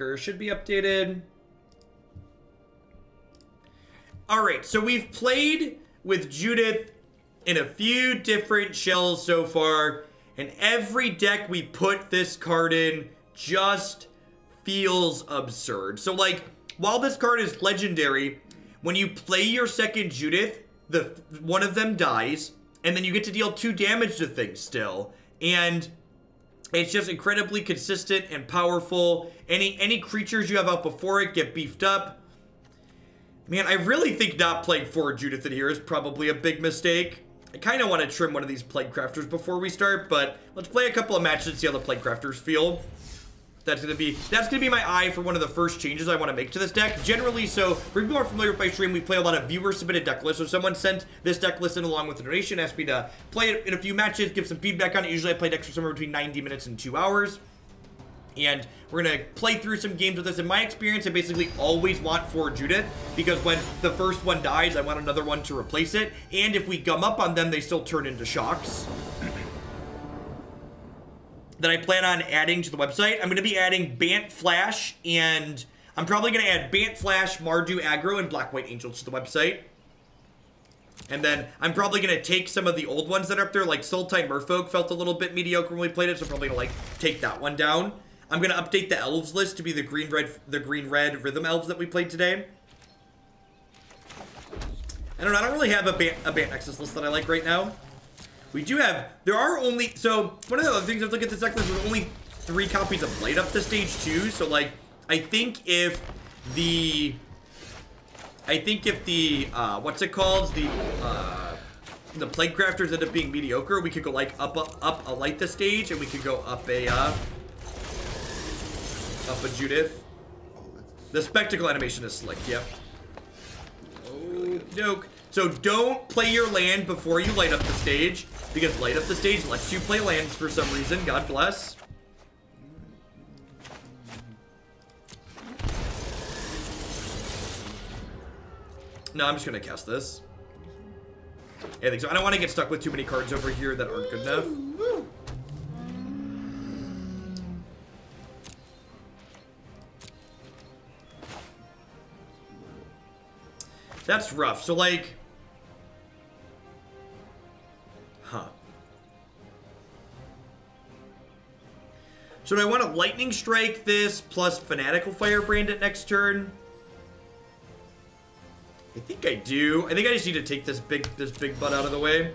should be updated. All right, so we've played with Judith in a few different shells so far, and every deck we put this card in just feels absurd. So, like, while this card is legendary, when you play your second Judith, the one of them dies, and then you get to deal two damage to things still. And it's just incredibly consistent and powerful. Any any creatures you have out before it get beefed up. Man, I really think not playing four Judith in here is probably a big mistake. I kind of want to trim one of these Plaguecrafters before we start, but let's play a couple of matches and see how the Plaguecrafters feel. That's gonna be that's gonna be my eye for one of the first changes I want to make to this deck. Generally, so for people who are familiar with my stream, we play a lot of viewer submitted deck lists. So someone sent this deck list in along with a donation, asked me to play it in a few matches, give some feedback on it. Usually, I play decks for somewhere between 90 minutes and two hours. And we're gonna play through some games with this. In my experience, I basically always want for Judith because when the first one dies, I want another one to replace it. And if we gum up on them, they still turn into shocks that I plan on adding to the website. I'm going to be adding Bant Flash, and I'm probably going to add Bant Flash, Mardu Aggro, and Black White Angels to the website. And then I'm probably going to take some of the old ones that are up there, like Sultai Merfolk felt a little bit mediocre when we played it, so I'm probably going to like take that one down. I'm going to update the elves list to be the green red the green red rhythm elves that we played today. I don't know, I don't really have a Bant, a Bant Nexus list that I like right now. We do have, there are only, so one of the other things i've look at this deck list, there's only three copies of Light Up to stage two. So like, I think if the, I think if the, uh, what's it called? The, uh, the Plaguecrafters end up being mediocre, we could go like up, up, up a Light the stage and we could go up a, uh, up a Judith. The spectacle animation is slick, yep. Oh, doke. So don't play your land before you light up the stage, because light up the stage lets you play lands for some reason. God bless. No, I'm just gonna cast this. Yeah, I think so. I don't want to get stuck with too many cards over here that aren't good enough. That's rough. So, like... Huh. So do I want to Lightning Strike this plus Fanatical Firebrand at next turn? I think I do. I think I just need to take this big this big butt out of the way.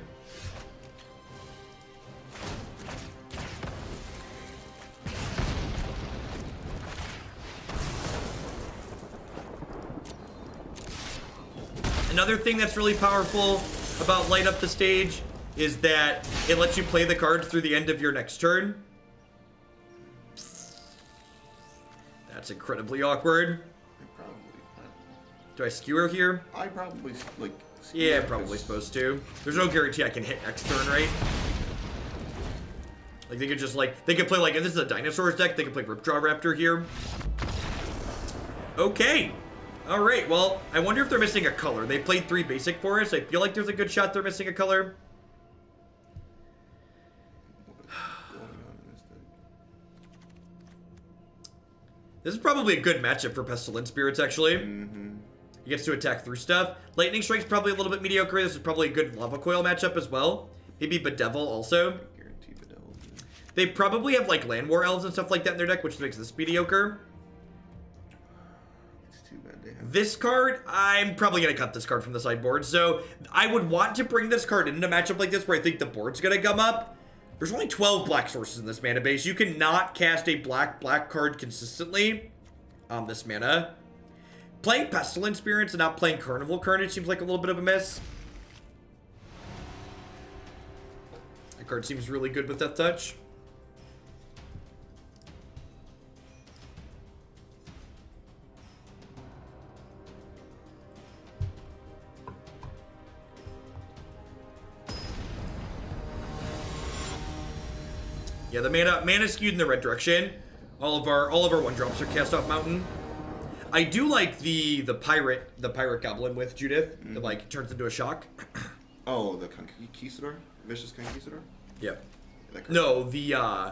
Another thing that's really powerful about Light Up the Stage is that it lets you play the cards through the end of your next turn. That's incredibly awkward. I probably. Do I skewer here? I probably like. Yeah, probably supposed to. There's no guarantee I can hit next turn, right? Like, they could just, like, they could play, like, if this is a dinosaurs deck, they could play Ripjaw Raptor here. Okay. All right, well, I wonder if they're missing a color. They played three basic for us. I feel like there's a good shot they're missing a color. This is probably a good matchup for Pestilent Spirits, actually. Mm-hmm. He gets to attack through stuff. Lightning Strike's probably a little bit mediocre. This is probably a good Lava Coil matchup as well. Maybe Bedevil also. Guarantee Bedevil. They probably have like Llanowar Elves and stuff like that in their deck, which makes this mediocre. It's too bad they have. This card, I'm probably going to cut this card from the sideboard. So I would want to bring this card into a matchup like this where I think the board's going to gum up. There's only 12 black sources in this mana base. You cannot cast a black-black card consistently on this mana. Playing Pestilent Spirits and not playing Carnival Carnage seems like a little bit of a miss. That card seems really good with Death Touch. Yeah, the mana mana skewed in the red direction. All of our all of our one drops are cast off mountain. I do like the the pirate the pirate goblin with Judith that like turns into a shock. Oh, the Conquistador? Vicious Conquistador? Yep. No, the uh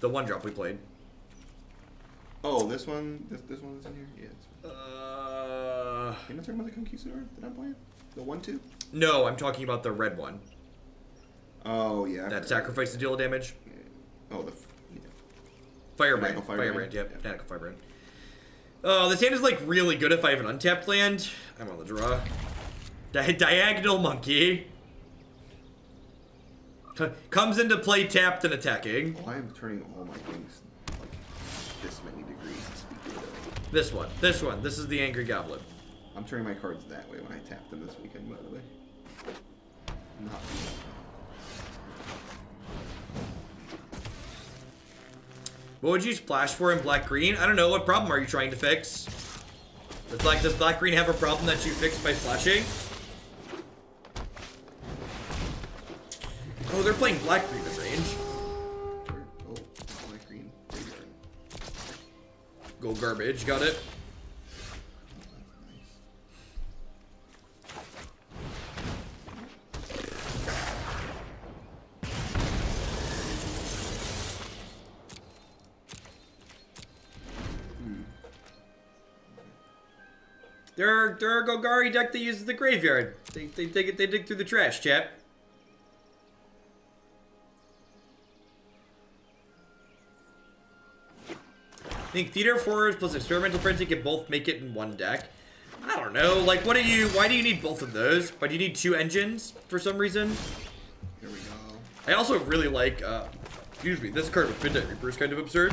the one drop we played. Oh, this one. This this one is in here. Yeah. It's, Uh, you're not talking about the Conquistador that I'm playing? The one two? no, I'm talking about the red one. Oh yeah. That sacrifice to deal damage. Oh the. f- Yeah. Firebrand. Firebrand, Firebrand, yep. yeah. Firebrand. Oh, this hand is like really good if I have an untapped land. I'm on the draw. Di- Diagonal Monkey. C- Comes into play tapped and attacking. Oh, I am turning all my things like this many degrees. This one. This one. This is the Angry Goblin. I'm turning my cards that way when I tap them this weekend. By the way. Not. What would you splash for in black green? I don't know. What problem are you trying to fix? Does black, does black green have a problem that you fix by splashing? Oh, they're playing black green in range. Oh, my green. Go garbage. Got it. They're, they're a Golgari deck that uses the graveyard. They, they, dig it, they dig through the trash, chap. I think Theater of Horrors plus Experimental Frenzy can both make it in one deck. I don't know. Like, what do you... Why do you need both of those? Why do you need two engines for some reason? Here we go. I also really like... Uh, excuse me. This card with Midnight Reaper is kind of absurd.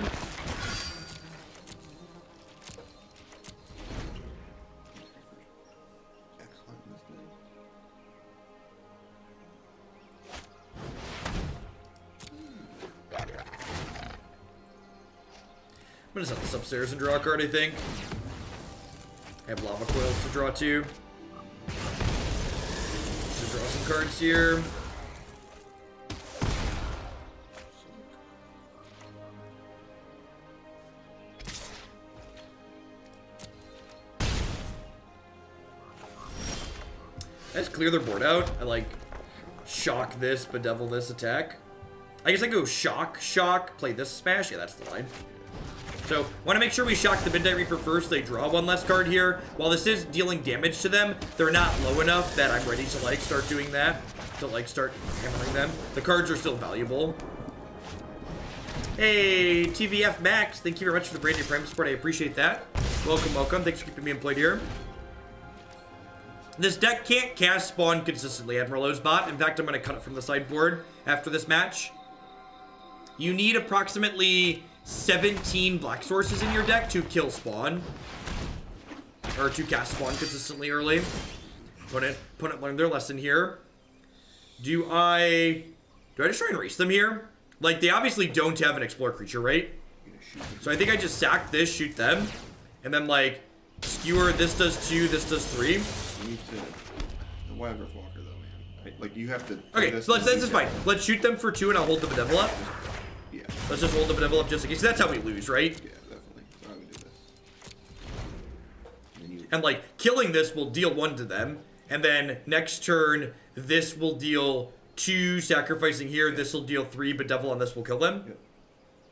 Upstairs and draw a card, I think. I have lava coils to draw too. To draw some cards here. I just clear their board out. I like shock this, bedevil this attack. I guess I go shock, shock, play this smash. Yeah, that's the line. So, want to make sure we shock the Midnight Reaper first. They draw one less card here. While this is dealing damage to them, they're not low enough that I'm ready to, like, start doing that. To, like, start hammering them. The cards are still valuable. Hey, TVF Max, thank you very much for the brand new Prime support. I appreciate that. Welcome, welcome. Thanks for keeping me employed here. This deck can't cast Spawn consistently, Admiral Ozbot. In fact, I'm going to cut it from the sideboard after this match. You need approximately 17 black sources in your deck to kill Spawn. Or to cast Spawn consistently early. Opponent, opponent learned their lesson here. Do I... Do I just try and race them here? Like, they obviously don't have an Explore creature, right? You're gonna shoot me. So I think I just sack this, shoot them. And then, like, skewer, this does two, this does three. You need to. The Wild Walker, though, man. Like, you have to. Okay, so let's, this is fine. Let's shoot them for two and I'll hold the. Yeah. Let's just hold the Bedevil up just in case. That's how we lose, right? Yeah, definitely. So I would do this. And you. And like killing this will deal one to them, and then next turn this will deal two. Sacrificing here, this will deal three. But devil on this will kill them. Yep.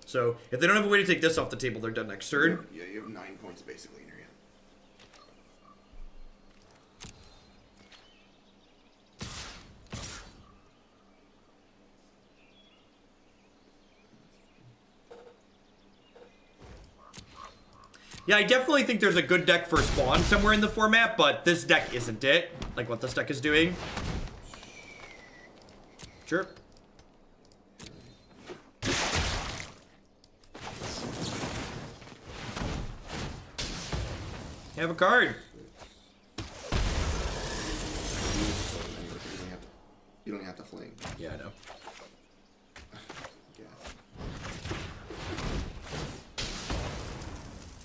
So if they don't have a way to take this off the table, they're done next turn. Yeah, you have nine points basically Yeah, I definitely think there's a good deck for spawn somewhere in the format, but this deck isn't it. Like what this deck is doing. Sure. Have a card. You don't have to. You don't have to fling. Yeah, I know.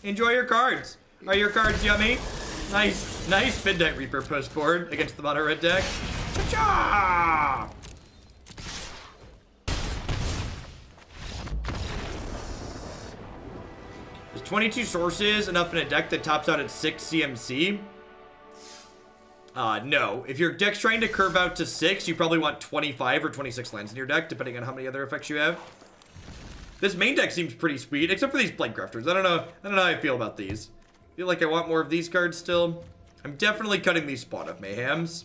Enjoy your cards. Are your cards yummy? Nice, nice Midnight Reaper post board against the mono red deck. Cha-cha! Is 22 sources enough in a deck that tops out at 6 CMC? Uh, no. If your deck's trying to curve out to 6, you probably want 25 or 26 lands in your deck, depending on how many other effects you have. This main deck seems pretty sweet, except for these Plaguecrafters. I don't know. I don't know how I feel about these. feel like I want more of these cards still. I'm definitely cutting these Spawn of Mayhems.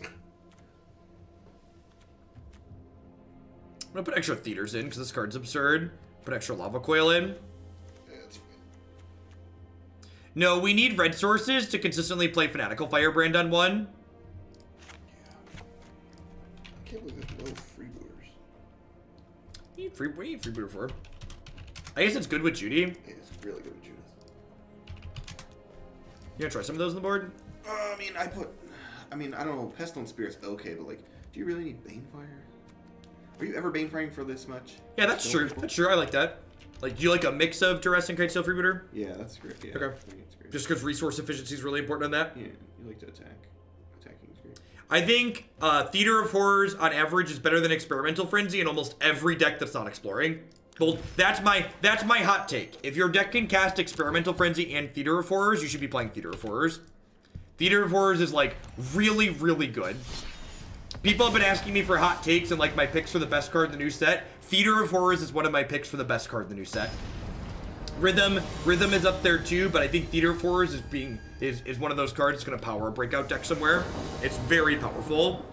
I'm gonna put extra theaters in because this card's absurd. Put extra lava coil in. Yeah, it's fine. No, we need red sources to consistently play Fanatical Firebrand on one. Yeah. I can't believe there's no freebooters. We need free, we need freebooter for. I guess it's good with Judy. It's really good with Judith. You gonna try some of those on the board? Uh, I mean, I put. I mean, I don't know. Pestilence Spirit's okay, but like, do you really need Banefire? Are you ever Banefiring for this much? Yeah, that's true. people- That's true. I like that. Like, do you like a mix of Duress and Kitesail Freebooter? Yeah, that's great. Yeah, Okay. I think it's great. Just because resource efficiency is really important on that. yeah, you like to attack. Attacking is great. I think uh, Theater of Horrors on average is better than Experimental Frenzy in almost every deck that's not exploring. Well, that's my that's my hot take. If your deck can cast Experimental Frenzy and Theater of Horrors, you should be playing Theater of Horrors. Theater of Horrors is like really, really good. People have been asking me for hot takes and like my picks for the best card in the new set. Theater of Horrors is one of my picks for the best card in the new set. Rhythm, Rhythm is up there too, but I think Theater of Horrors is being is, is one of those cards that's gonna power a breakout deck somewhere. It's very powerful.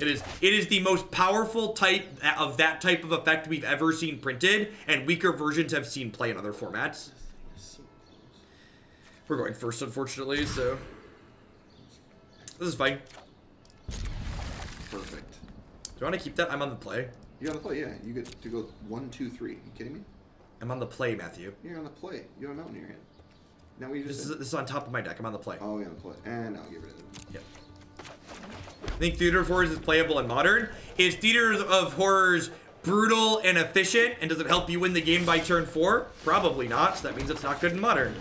It is it is the most powerful type uh, of that type of effect we've ever seen printed, and weaker versions have seen play in other formats. We're going first, unfortunately, so this is fine. perfect. Do you want to keep that? I'm on the play. You gotta play. Yeah, you get to go one, two, three. you kidding me? I'm on the play, Matthew. You're on the play. You have a mountain in your hand. Now we This just. is this is on top of my deck. I'm on the play. Oh, yeah, on the play. And I'll get rid of it. Yep. I think Theater of Horrors is playable in Modern. Is Theater of Horrors brutal and efficient, and does it help you win the game by turn four? Probably not, so that means it's not good in Modern.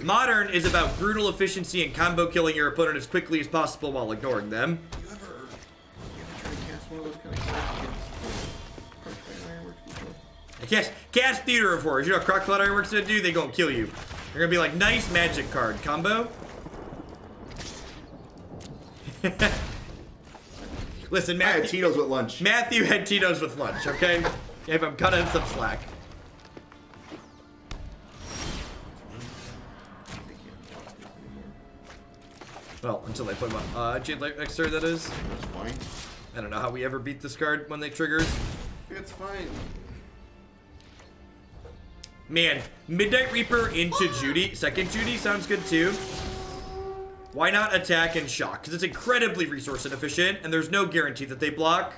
Modern is about brutal efficiency and combo killing your opponent as quickly as possible while ignoring them. You ever, you ever cast one of those kind of cards against Krark-Clan Ironworks before? I cast, cast Theater of Horrors. You know what Krark-Clan Ironworks gonna do? They gonna kill you. They're gonna be like, nice magic card. Combo? Listen, I had Tito's with lunch. Matthew had Tito's with lunch, okay? If I'm cutting some slack. They can't block this anymore. Well, until they put one. Uh, Jadelight next turn, that is. That's fine. I don't know how we ever beat this card when they triggers. It's fine. Man, Midnight Reaper into Judy. Second Judy sounds good too. Why not attack and shock? Because it's incredibly resource inefficient, and there's no guarantee that they block.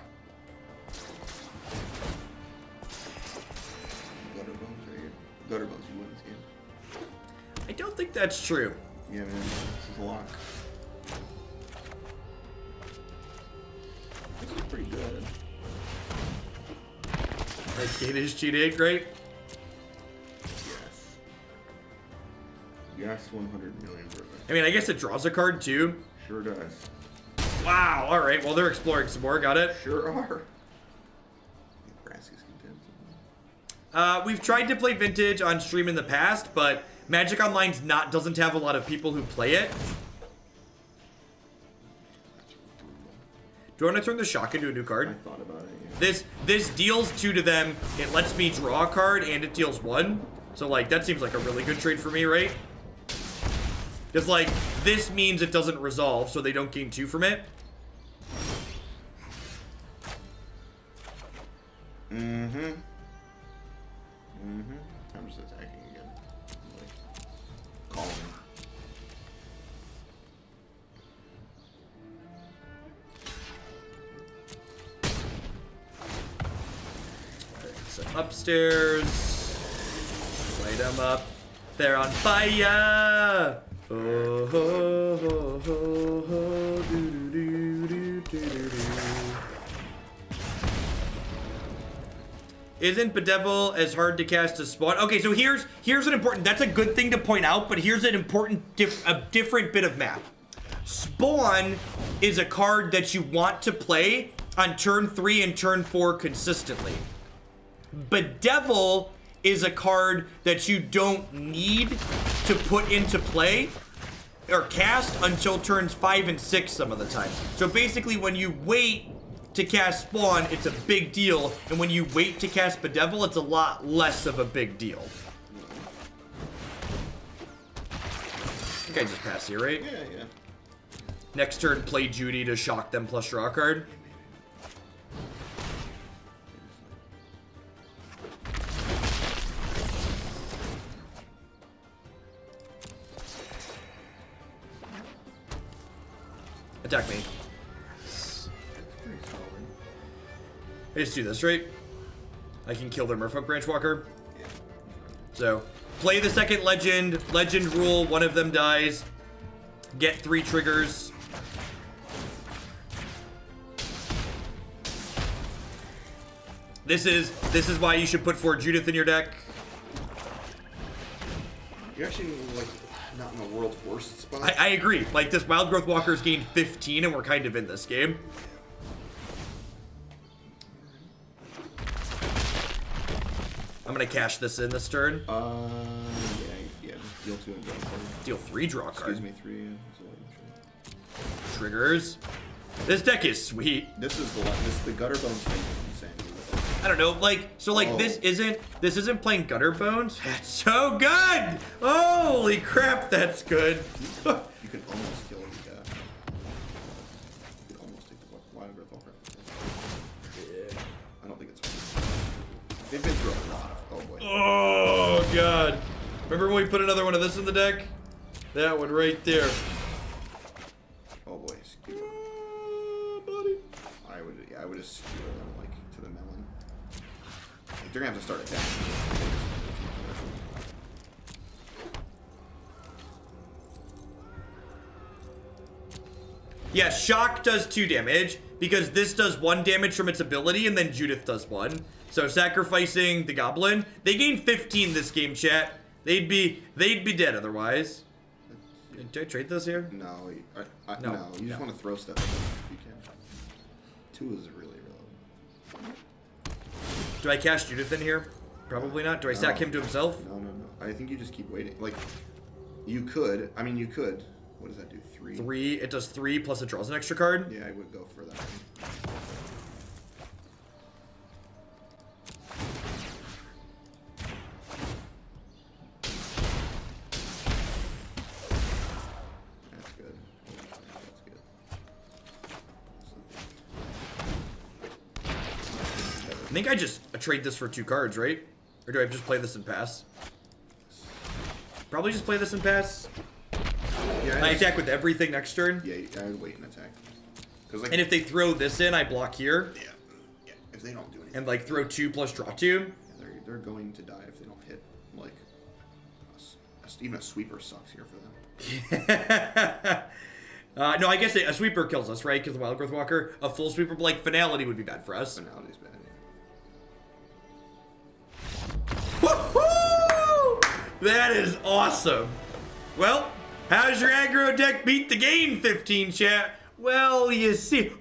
Gutterbones right here. Gutterbones, you win this game. I don't think that's true. Yeah, man. This is a lock. This is pretty good. Like, it is cheating, right? Yes. Yes, 100 million perfect. I mean, I guess it draws a card too. Sure does. Wow, alright, well, they're exploring some more, got it. Sure are. Uh, we've tried to play Vintage on stream in the past, but Magic Online's not doesn't have a lot of people who play it. Do you want to turn the shock into a new card? I thought about it. Yeah. This this deals two to them. It lets me draw a card and it deals one. So like that seems like a really good trade for me, right? Because like this means it doesn't resolve, so they don't gain two from it. Mm-hmm. Mm-hmm. I'm just attacking again. Like, calling. So upstairs, light them up. They're on fire. Isn't Bedevil as hard to cast as Spawn? Okay, so here's here's an important. That's a good thing to point out, but here's an important, diff, a different bit of math. Spawn is a card that you want to play on turn three and turn four consistently. Bedevil is a card that you don't need to put into play or cast until turns five and six some of the time. So basically, when you wait to cast Spawn, it's a big deal. And when you wait to cast Bedevil, it's a lot less of a big deal. I think I just pass here, right? Yeah, yeah. Next turn, play Judy to shock them plus draw card. Attack me. I just do this, right? I can kill their Merfolk Branchwalker. Yeah. So, play the second legend. Legend rule, one of them dies. Get three triggers. This is this is why you should put four Judith in your deck. You're actually like not in the world's worst spot. I, I agree. Like this Wildgrowth Walker's gained 15 and we're kind of in this game. I'm gonna cash this in this turn. Uh, yeah, yeah. Just deal two and go. Deal three draw card. Excuse me, three. Yeah, that's all I'm sure. Triggers. This deck is sweet. This is the this the Gutterbones thing. I don't know, like, so like Oh. this isn't, this isn't playing Gutterbones. That's so good! Holy crap, that's good. You can almost kill the guy. You can almost take the wa- Wildgrowth Walker. I don't think it's. They've been through a lot of. Oh boy. oh god. Remember when we put another one of this in the deck? That one right there. Oh boy. Skewer. Oh, ah, buddy. I would. Yeah, I would just skewer them like to the melon. They're gonna have to start attacking. Yeah, Shock does two damage because this does one damage from its ability and then Judith does one. So sacrificing the goblin, they gain 15 this game, chat. They'd be they'd be dead otherwise. Did I trade this here? No, I, I, No, no, You just no. want to throw stuff if you can. Two is. Do I cash Judith in here? Probably not. Do I sack No. him to himself? No, no, no. I think you just keep waiting. Like, you could. I mean, you could. What does that do? Three. Three. It does three plus it draws an extra card. Yeah, I would go for that. Think I just trade this for two cards, right? Or do I just play this and pass? Probably just play this and pass. Yeah, I just- attack with everything next turn. Yeah, I would wait and attack. Cause like, And if they throw this in, I block here. yeah, yeah, if they don't do anything, And like throw two plus draw two. they're they're going to die if they don't hit like a a even a sweeper sucks here for them. uh, no, I guess a sweeper kills us, right? Because the Wildgrowth Walker. A full sweeper, like finality, would be bad for us. Finality's bad. That is awesome. Well, how's your aggro deck beat the game, 15 chat? Well, you see.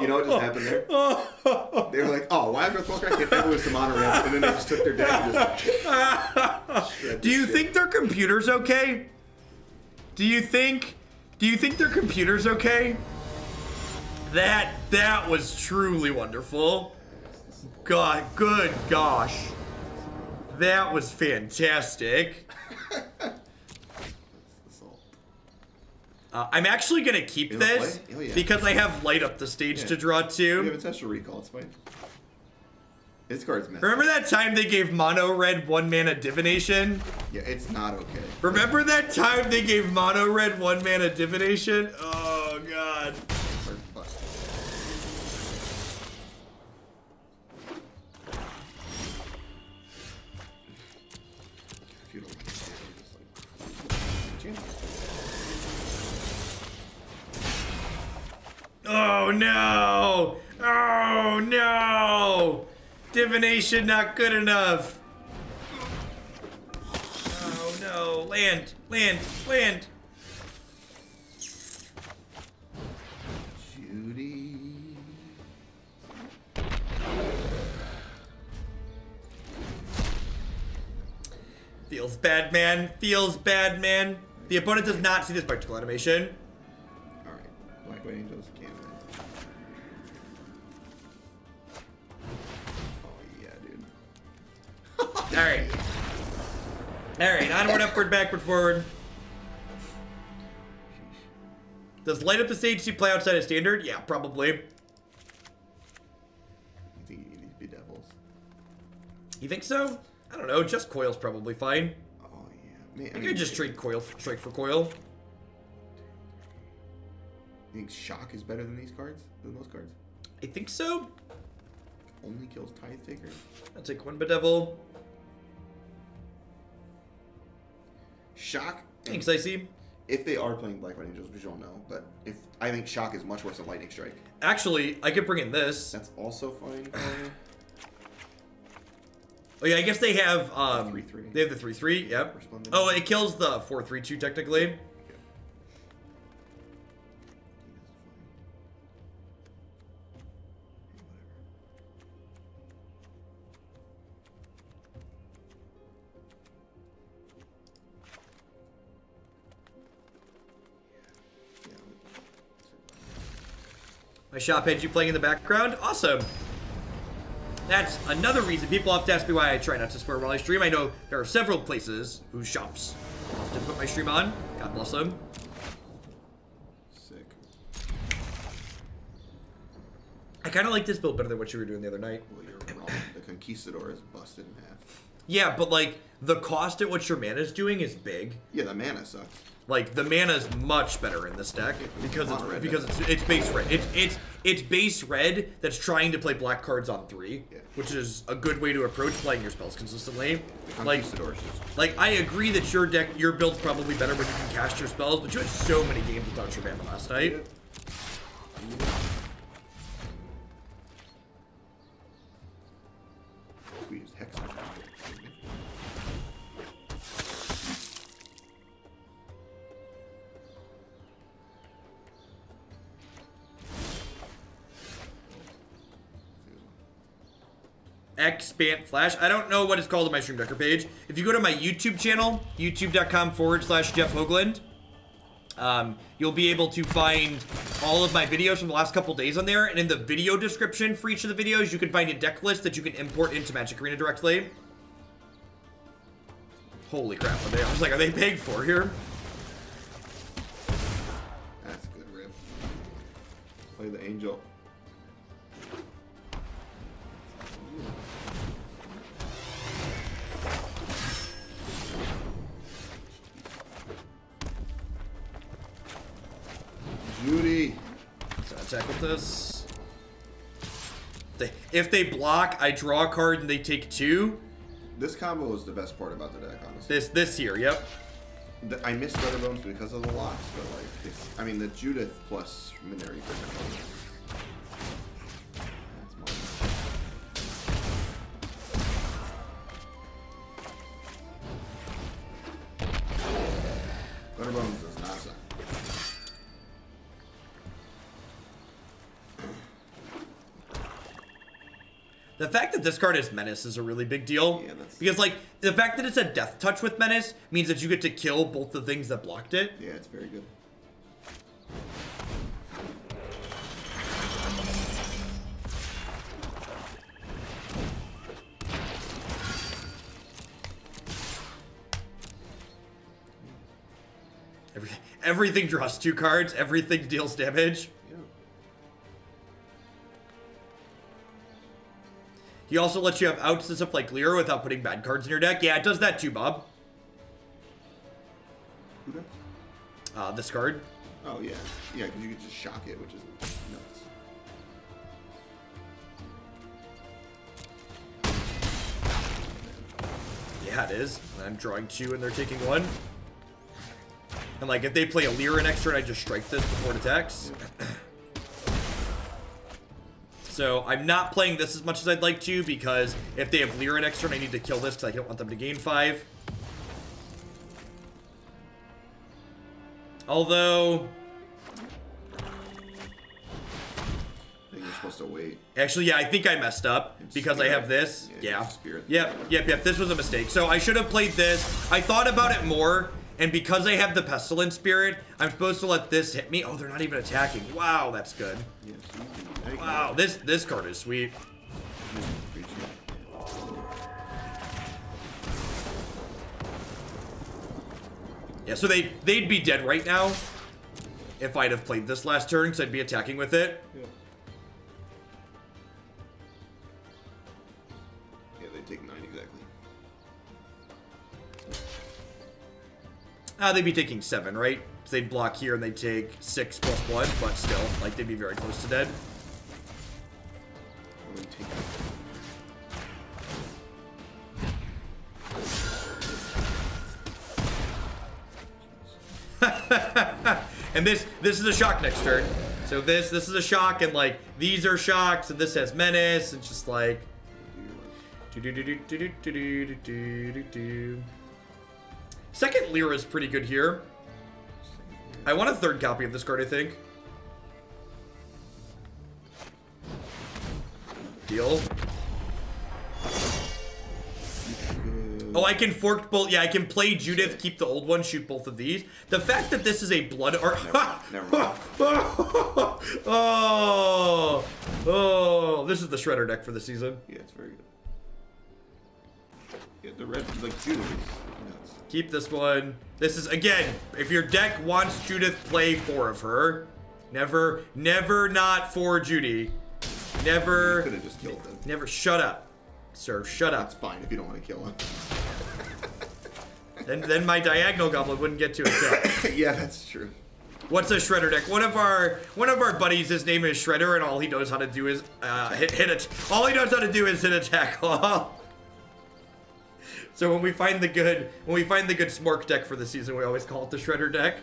You know what just happened there? They were like, "Oh, why Growth Walker, I can never lose to monorail," and then they just took their deck and just. Do you shit. think their computer's okay? Do you think do you think their computer's okay? That that was truly wonderful. God, good gosh. That was fantastic. Uh, I'm actually gonna keep this? Oh, yeah. because I have light up the stage Yeah. to draw You have too. ancestral recall. It's fine. This card's messed. Remember that time they gave mono red one mana divination? Yeah, it's not okay. Remember that time they gave mono red one mana divination? Oh god. Oh no! Oh no! Divination not good enough. Oh no! Land! Land! Land! Judy. Feels bad, man. Feels bad, man. The opponent does not see this particle animation. Alright. Black White Angels Alright. Alright, onward, upward, backward, forward. Does light up the stage to play outside of standard? Yeah, probably. I think you need these bedevils. You think so? I don't know, just coil's probably fine. Oh, yeah. Man, I could just trade coil strike for coil. You think Shock is better than these cards? Than those cards? I think so. Only kills Tithe Taker? I'll take one bedevil. Shock. Thanks, Icy. If they are playing Black White Angels, we don't know, but if I think Shock is much worse than Lightning Strike. Actually, I could bring in this. That's also fine. Oh yeah, I guess they have um 3-3. They have the three three. Yep. Oh, it kills the four three two technically. My shop had you playing in the background. Awesome. That's another reason people often ask me why I try not to swear while I stream. I know there are several places whose shops often put my stream on. God bless them. Sick. I kind of like this build better than what you were doing the other night. Well, you're wrong. The Conquistador is busted in half. Yeah, but like the cost at what your mana is doing is big. Yeah, the mana sucks. Like the mana is much better in this deck because it's red because it's it's base red. It's it's it's base red that's trying to play black cards on three, Yeah. which is a good way to approach playing your spells consistently. The Like Conquistador is just. like I agree that your deck your build's probably better when you can cast your spells, but you had so many games without your mana last night. We Expand Flash. I don't know what it's called on my Streamdecker page. If you go to my YouTube channel, youtube.com forward slash Jeff Hoogland, um, you'll be able to find all of my videos from the last couple days on there. And in the video description for each of the videos, you can find a deck list that you can import into Magic Arena directly. Holy crap, are they, I was like, are they paying for here? That's a good rip. Play the Angel. Judy. So I attack with this. They, if they block, I draw a card and they take two. This combo is the best part about the deck, honestly. This this here, yep. The- I missed Gutterbones because of the locks, but like, it's, I mean, the Judith plus Minari. Gutterbones The fact that this card is Menace is a really big deal. Yeah, that's- Because, like, the fact that it's a Death Touch with Menace means that you get to kill both the things that blocked it. Yeah, it's very good. Every, everything draws two cards, everything deals damage. He also lets you have outs and stuff like Lyra without putting bad cards in your deck. Yeah, it does that too, Bob. Who does? Uh, this card. Oh yeah, yeah, because you could just shock it, which is nuts. Yeah, it is. And I'm drawing two and they're taking one. And, like, if they play a Lyra next turn, I just strike this before it attacks. So I'm not playing this as much as I'd like to because if they have Lyra next turn, I need to kill this because I don't want them to gain five. Although, I think you're supposed to wait. Actually, yeah, I think I messed up because I have this. Yeah, Yeah. spirit. Yep, yep, yep. This was a mistake. So I should have played this. I thought about it more, and because I have the pestilence spirit, I'm supposed to let this hit me. Oh, they're not even attacking. Wow, that's good. Wow, this this card is sweet. Yeah, so they they'd be dead right now if I'd have played this last turn, because I'd be attacking with it. Ah, they'd be taking seven, right? they'd block here and they'd take six plus one, but still, like they'd be very close to dead. What do they take? and this this is a shock next turn. So this this is a shock, and like these are shocks, and this has menace. It's just like Do your worst. do do do do do do do do do do. Second Lyra is pretty good here. I want a third copy of this card, I think. Deal. Oh, I can fork both. Yeah, I can play Judith, keep the old one, shoot both of these. The fact that this is a blood or Never mind. oh, oh, this is the shredder deck for the season. Yeah, it's very good. Yeah, the red, like Judah is nuts. Keep this one. This is again, if your deck wants Judith, play four of her. Never, never not for Judy. Never. Could have just killed them. never. Shut up, sir. Shut That's up. fine if you don't want to kill him. Then, then my diagonal goblin wouldn't get to it. yeah, that's true. What's a shredder deck? One of our one of our buddies, his name is Shredder, and all he knows how to do is uh, hit hit it. All he knows how to do is hit attack. so when we find the good when we find the good Smork deck for the season, we always call it the Shredder deck.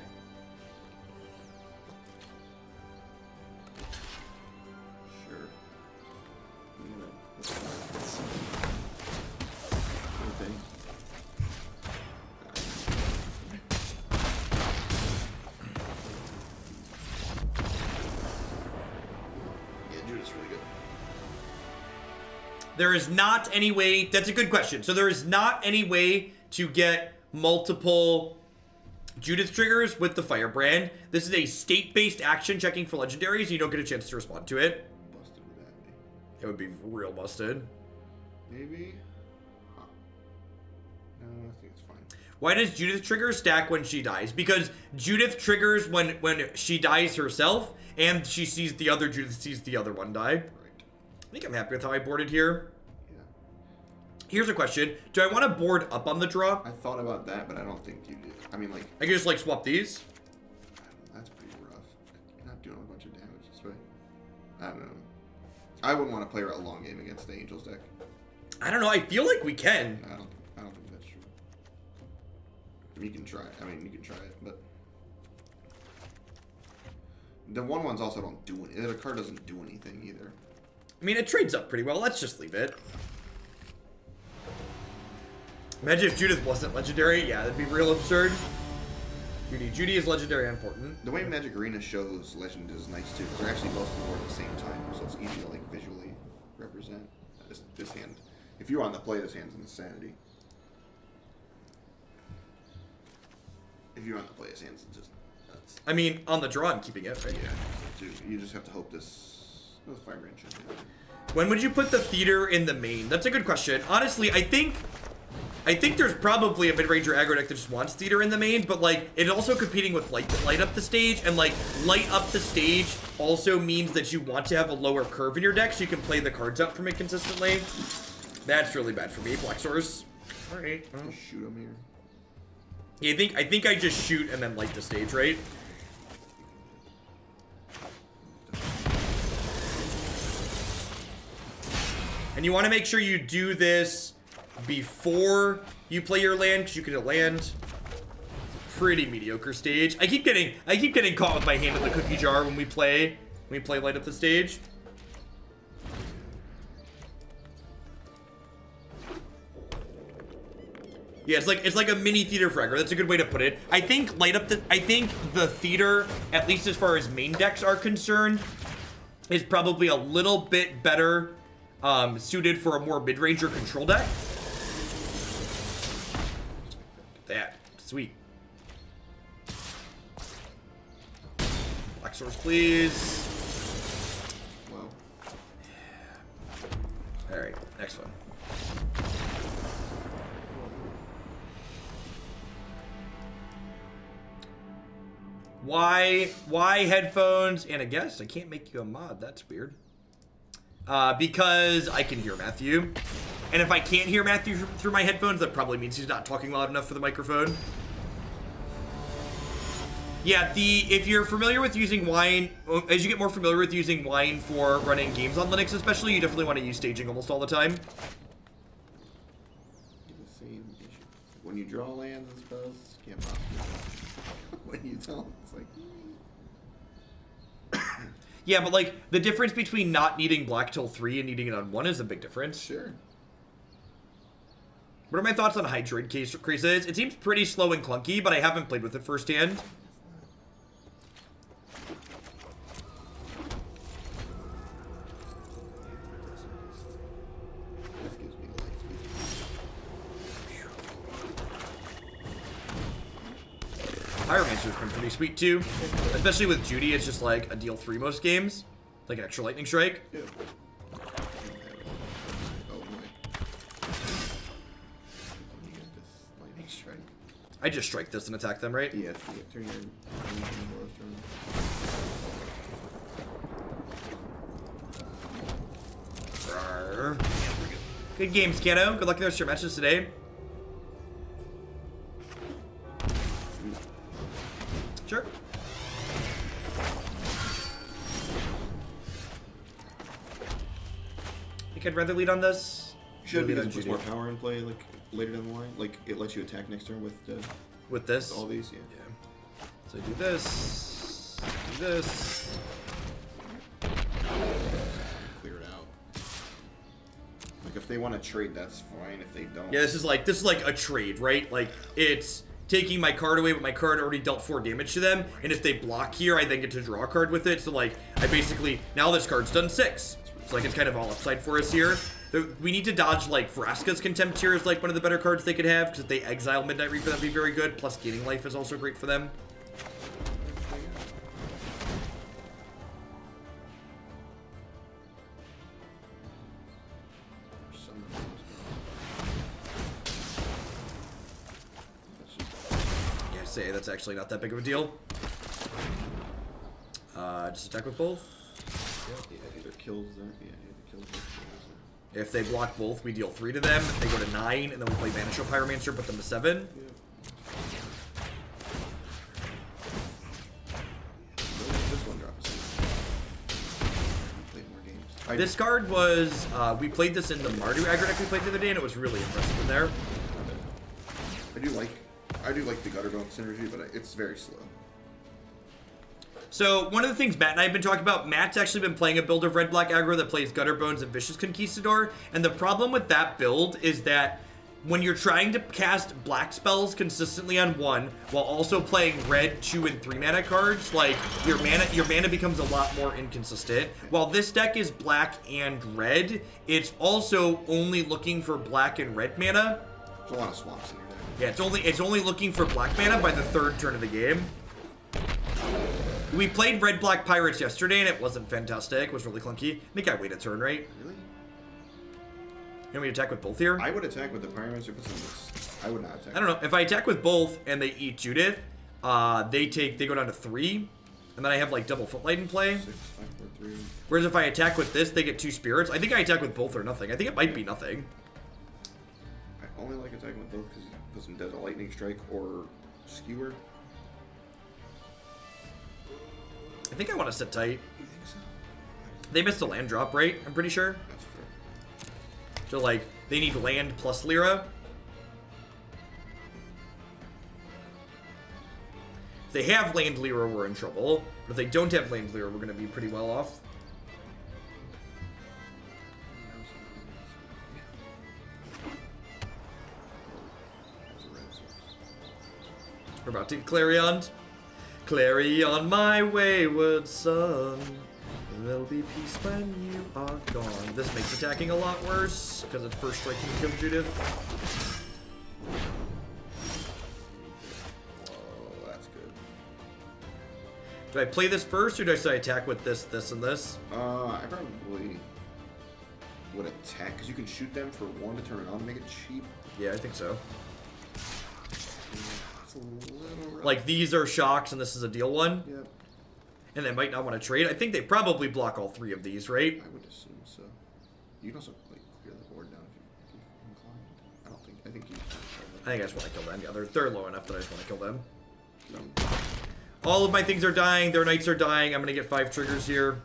There is not any way. That's a good question. So there is not any way to get multiple Judith triggers with the Firebrand. This is a state-based action checking for legendaries. You don't get a chance to respond to it. Busted with that. It would be real busted. Maybe? Huh. No, I think it's fine. Why does Judith trigger stack when she dies? Because Judith triggers when when she dies herself, and she sees the other Judith sees the other one die. I think I'm happy with how I boarded here. Yeah. Here's a question: Do I want to board up on the draw? I thought about that, but I don't think you do. I mean, like, I can just like swap these. that's pretty rough. You're not doing a bunch of damage this way. I don't know. I wouldn't want to play a long game against the Angels deck. I don't know. I feel like we can. I don't. I don't think that's true. You can try. it. I mean, you can try it, but the one ones also don't do anything. The card doesn't do anything either. I mean, it trades up pretty well. Let's just leave it. Imagine if Judith wasn't legendary. Yeah, that'd be real absurd. Judy, Judy is legendary and important. The way Magic Arena shows Legend is nice too. They're actually both on the board at the same time, so it's easy to like visually represent this, this hand. If you're on the play, this hand's in Insanity. If you're on the play, this hand's just nuts. I mean, on the draw, I'm keeping it. Right? Yeah, so you just have to hope this. This Firebrand should do it. When would you put the theater in the main? That's a good question. Honestly, I think I think there's probably a mid-ranger aggro deck that just wants theater in the main, but like it's also competing with light light up the stage, and like light up the stage also means that you want to have a lower curve in your deck so you can play the cards out from it consistently. That's really bad for me, Black Source. Alright. shoot him here. Yeah, I think I think I just shoot and then light the stage, right? And you want to make sure you do this before you play your land, because you could land pretty mediocre stage. I keep getting I keep getting caught with my hand in the cookie jar when we play when we play light up the stage. Yeah, it's like it's like a mini theater for aggro. That's a good way to put it. I think light up the I think the theater, at least as far as main decks are concerned, is probably a little bit better um, suited for a more mid-ranger control deck. That. Sweet. Black source, please. Wow. Alright, next one. Why why headphones and a guest? I can't make you a mod. That's weird. Uh, because I can hear Matthew. And if I can't hear Matthew through my headphones, that probably means he's not talking loud enough for the microphone. Yeah, the if you're familiar with using Wine, as you get more familiar with using Wine for running games on Linux especially, you definitely want to use staging almost all the time. When you draw lands and spells, you can't possibly. when you don't, it's like. Yeah, but like, the difference between not needing Black till 3 and needing it on 1 is a big difference. Sure. What are my thoughts on Hydroid Krasis? It seems pretty slow and clunky, but I haven't played with it firsthand. Pyromancer's been pretty sweet too. Especially with Judy, it's just like a deal 3 most games. Like an extra Lightning Strike. Yeah. Oh my. Let me get this lightning strike. I just strike this and attack them, right? Yeah, turn your turn your turn. Rawr. Good games, Kano. Good luck in those your matches today. Think I'd rather lead on this. Should Lead because it puts more power in play like later down the line. Like it lets you attack next turn with the, With this. all these. Yeah. Yeah. So I do this. Do this. Clear it out. Like if they want to trade, that's fine. If they don't, Yeah, this is like this is like a trade, right? Like it's taking my card away, but my card already dealt four damage to them, and if they block here, I then get to draw a card with it. So like I basically now this card's done six. So like it's kind of all upside for us here. We need to dodge like Vraska's Contempt here is like one of the better cards they could have because if they exile Midnight Reaper, that'd be very good. Plus gaining life is also great for them. Yeah, say that's actually not that big of a deal. Uh, just attack with both. Yeah, either kills them. Yeah, either kills them. If they block both, we deal three to them. They go to nine, and then we play Viashino Pyromancer, put them to seven. Yeah. This one drops. Played more games. This card was, uh, we played this in the Mardu aggro deck we played the other day, and it was really impressive in there. I do like I do like the gutter bone synergy, but it's very slow. So, one of the things Matt and I have been talking about, Matt's actually been playing a build of Red Black aggro that plays Gutterbones and Vicious Conquistador, and the problem with that build is that when you're trying to cast black spells consistently on one while also playing red two and three mana cards like your mana your mana becomes a lot more inconsistent while this deck is black and red it's also only looking for black and red mana There's a lot of swamps in your deck. yeah, it's only it's only looking for black mana by the third turn of the game. We played red black pirates yesterday and it wasn't fantastic. It was really clunky. I think I wait a turn, right? Really? You want me to attack with both here? I would attack with the Pyromancer, this. I would not attack. I don't know. If I attack with both and they eat Judith, uh, they take they go down to three, and then I have like double footlight in play. Six, five, four, three. Whereas if I attack with this, they get two spirits. I think I attack with both or nothing. I think it might be nothing. I only like attacking with both because it puts them dead lightning strike or skewer. I think I want to sit tight. So? They missed a land drop, right? I'm pretty sure. So like they need land plus Lyra. If they have land Lyra, we're in trouble. But if they don't have land Lyra, we're gonna be pretty well off. That's a red source. We're about to get Clarion. Clarion, my wayward son. there'll be peace when you are gone. This makes attacking a lot worse because it's first strike can kill Judith. Oh, that's good. Do I play this first or do I say attack with this, this, and this? Uh, I probably would attack because you can shoot them for one to turn it on to make it cheap. Yeah, I think so. It's a Like these are shocks and this is a deal one, Yep, and they might not want to trade. I think they probably block all three of these, right? I would assume so. You can also like clear the board down if, you, if you're inclined. I don't think. I think you. I think I just want to kill them. Yeah, they're, they're low enough that I just want to kill them. All of my things are dying. Their knights are dying. I'm gonna get five triggers here.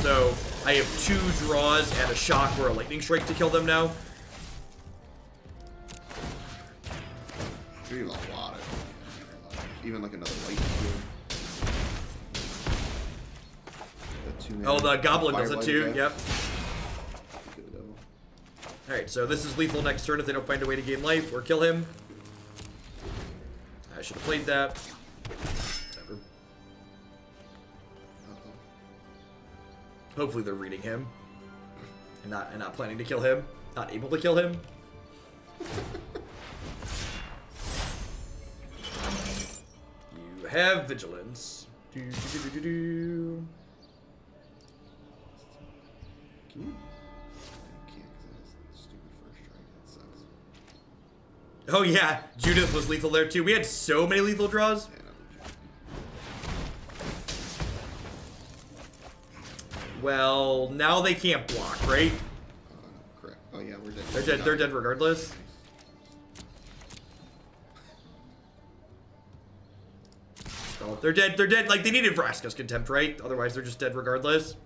So I have two draws and a shock or a lightning strike to kill them now. A lot of. Even like another light shield. Oh, the goblin does it too. Yep. All right, so this is lethal next turn if they don't find a way to gain life or kill him. I should have played that. Whatever. Hopefully they're reading him and not and not planning to kill him, not able to kill him. have vigilance. Do, do, do, do, do, do. Can you? I can't because that's stupid first strike. That sucks. Oh yeah, Judith was lethal there too. We had so many lethal draws. Well, now they can't block, right? uh, correct. Oh yeah, we're dead. They're dead. They're dead regardless. They're dead. They're dead. Like they needed Vraska's contempt, right? Otherwise, they're just dead regardless.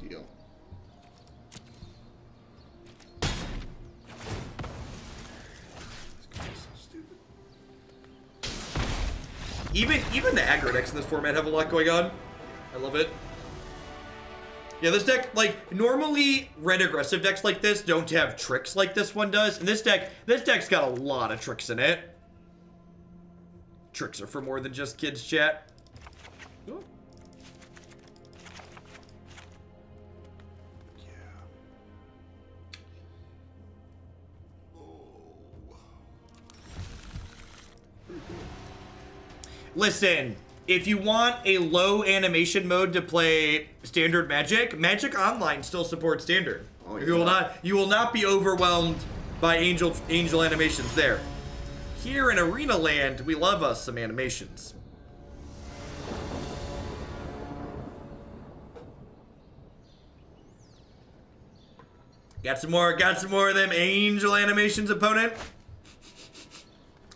Deal. This guy's so stupid. Even even the aggro decks in this format have a lot going on. I love it. Yeah, this deck, like, normally red aggressive decks like this don't have tricks like this one does. And this deck, this deck's got a lot of tricks in it. Tricks are for more than just kids chat. Listen, if you want a low animation mode to play standard Magic, Magic Online still supports standard. Oh, You will not you will not be overwhelmed by angel angel animations there. Here in Arena Land, we love us some animations. Got some more, got some more of them angel animations, opponent.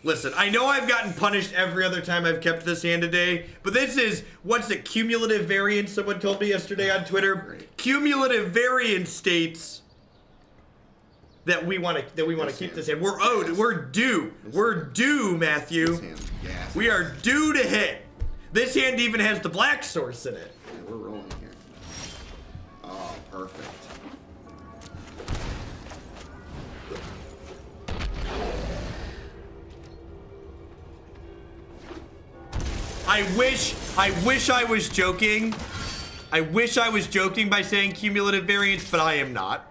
Listen, I know I've gotten punished every other time I've kept this hand today, but this is what's it? Cumulative variance. Someone told me yesterday on Twitter. Cumulative variance states that we want to that we want to keep hand. this hand. We're owed. We're due. We're due, Matthew. This. We are due to hit. This hand even has the black source in it. Yeah, we're rolling here. Oh, perfect. I wish, I wish I was joking. I wish I was joking by saying cumulative variance, but I am not.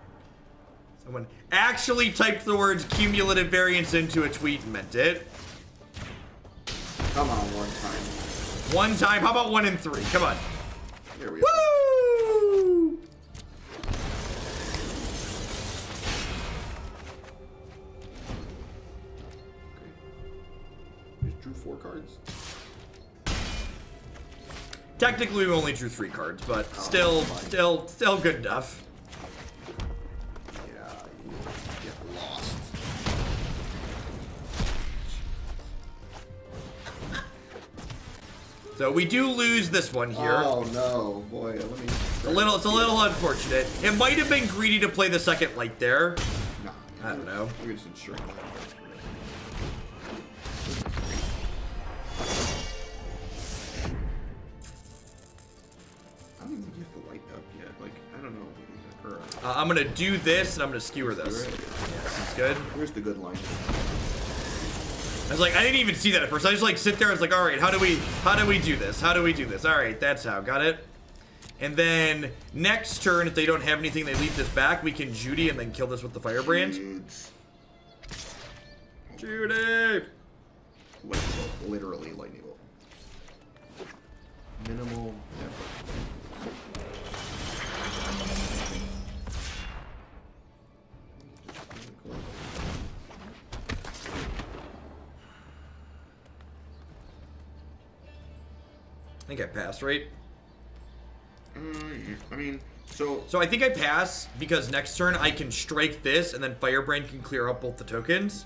Someone actually typed the words cumulative variance into a tweet and meant it. Come on, one time. One time, how about one in three? Come on. Here we go. Woo! Great. Just drew four cards. Technically, we only drew three cards, but oh, still, still, still good enough. Yeah, you get lost. So we do lose this one here. Oh no, boy, let me. It's a little, it's a little unfortunate. It might have been greedy to play the second light there. Nah, I don't know. We're just ensuring that. Uh, I'm gonna do this, and I'm gonna skewer this. Skewer? Yeah, seems good. Where's the good line? I was like, I didn't even see that at first. I just like sit there. I was like, all right, how do we, how do we do this? How do we do this? All right, that's how. Got it. And then next turn, if they don't have anything, they leave this back. We can Judy and then kill this with the firebrand. Judy. Lightning bolt. Literally lightning bolt. Minimal effort. Think I passed, right? Uh, I mean, so So I think I pass because next turn I can strike this and then Firebrand can clear up both the tokens.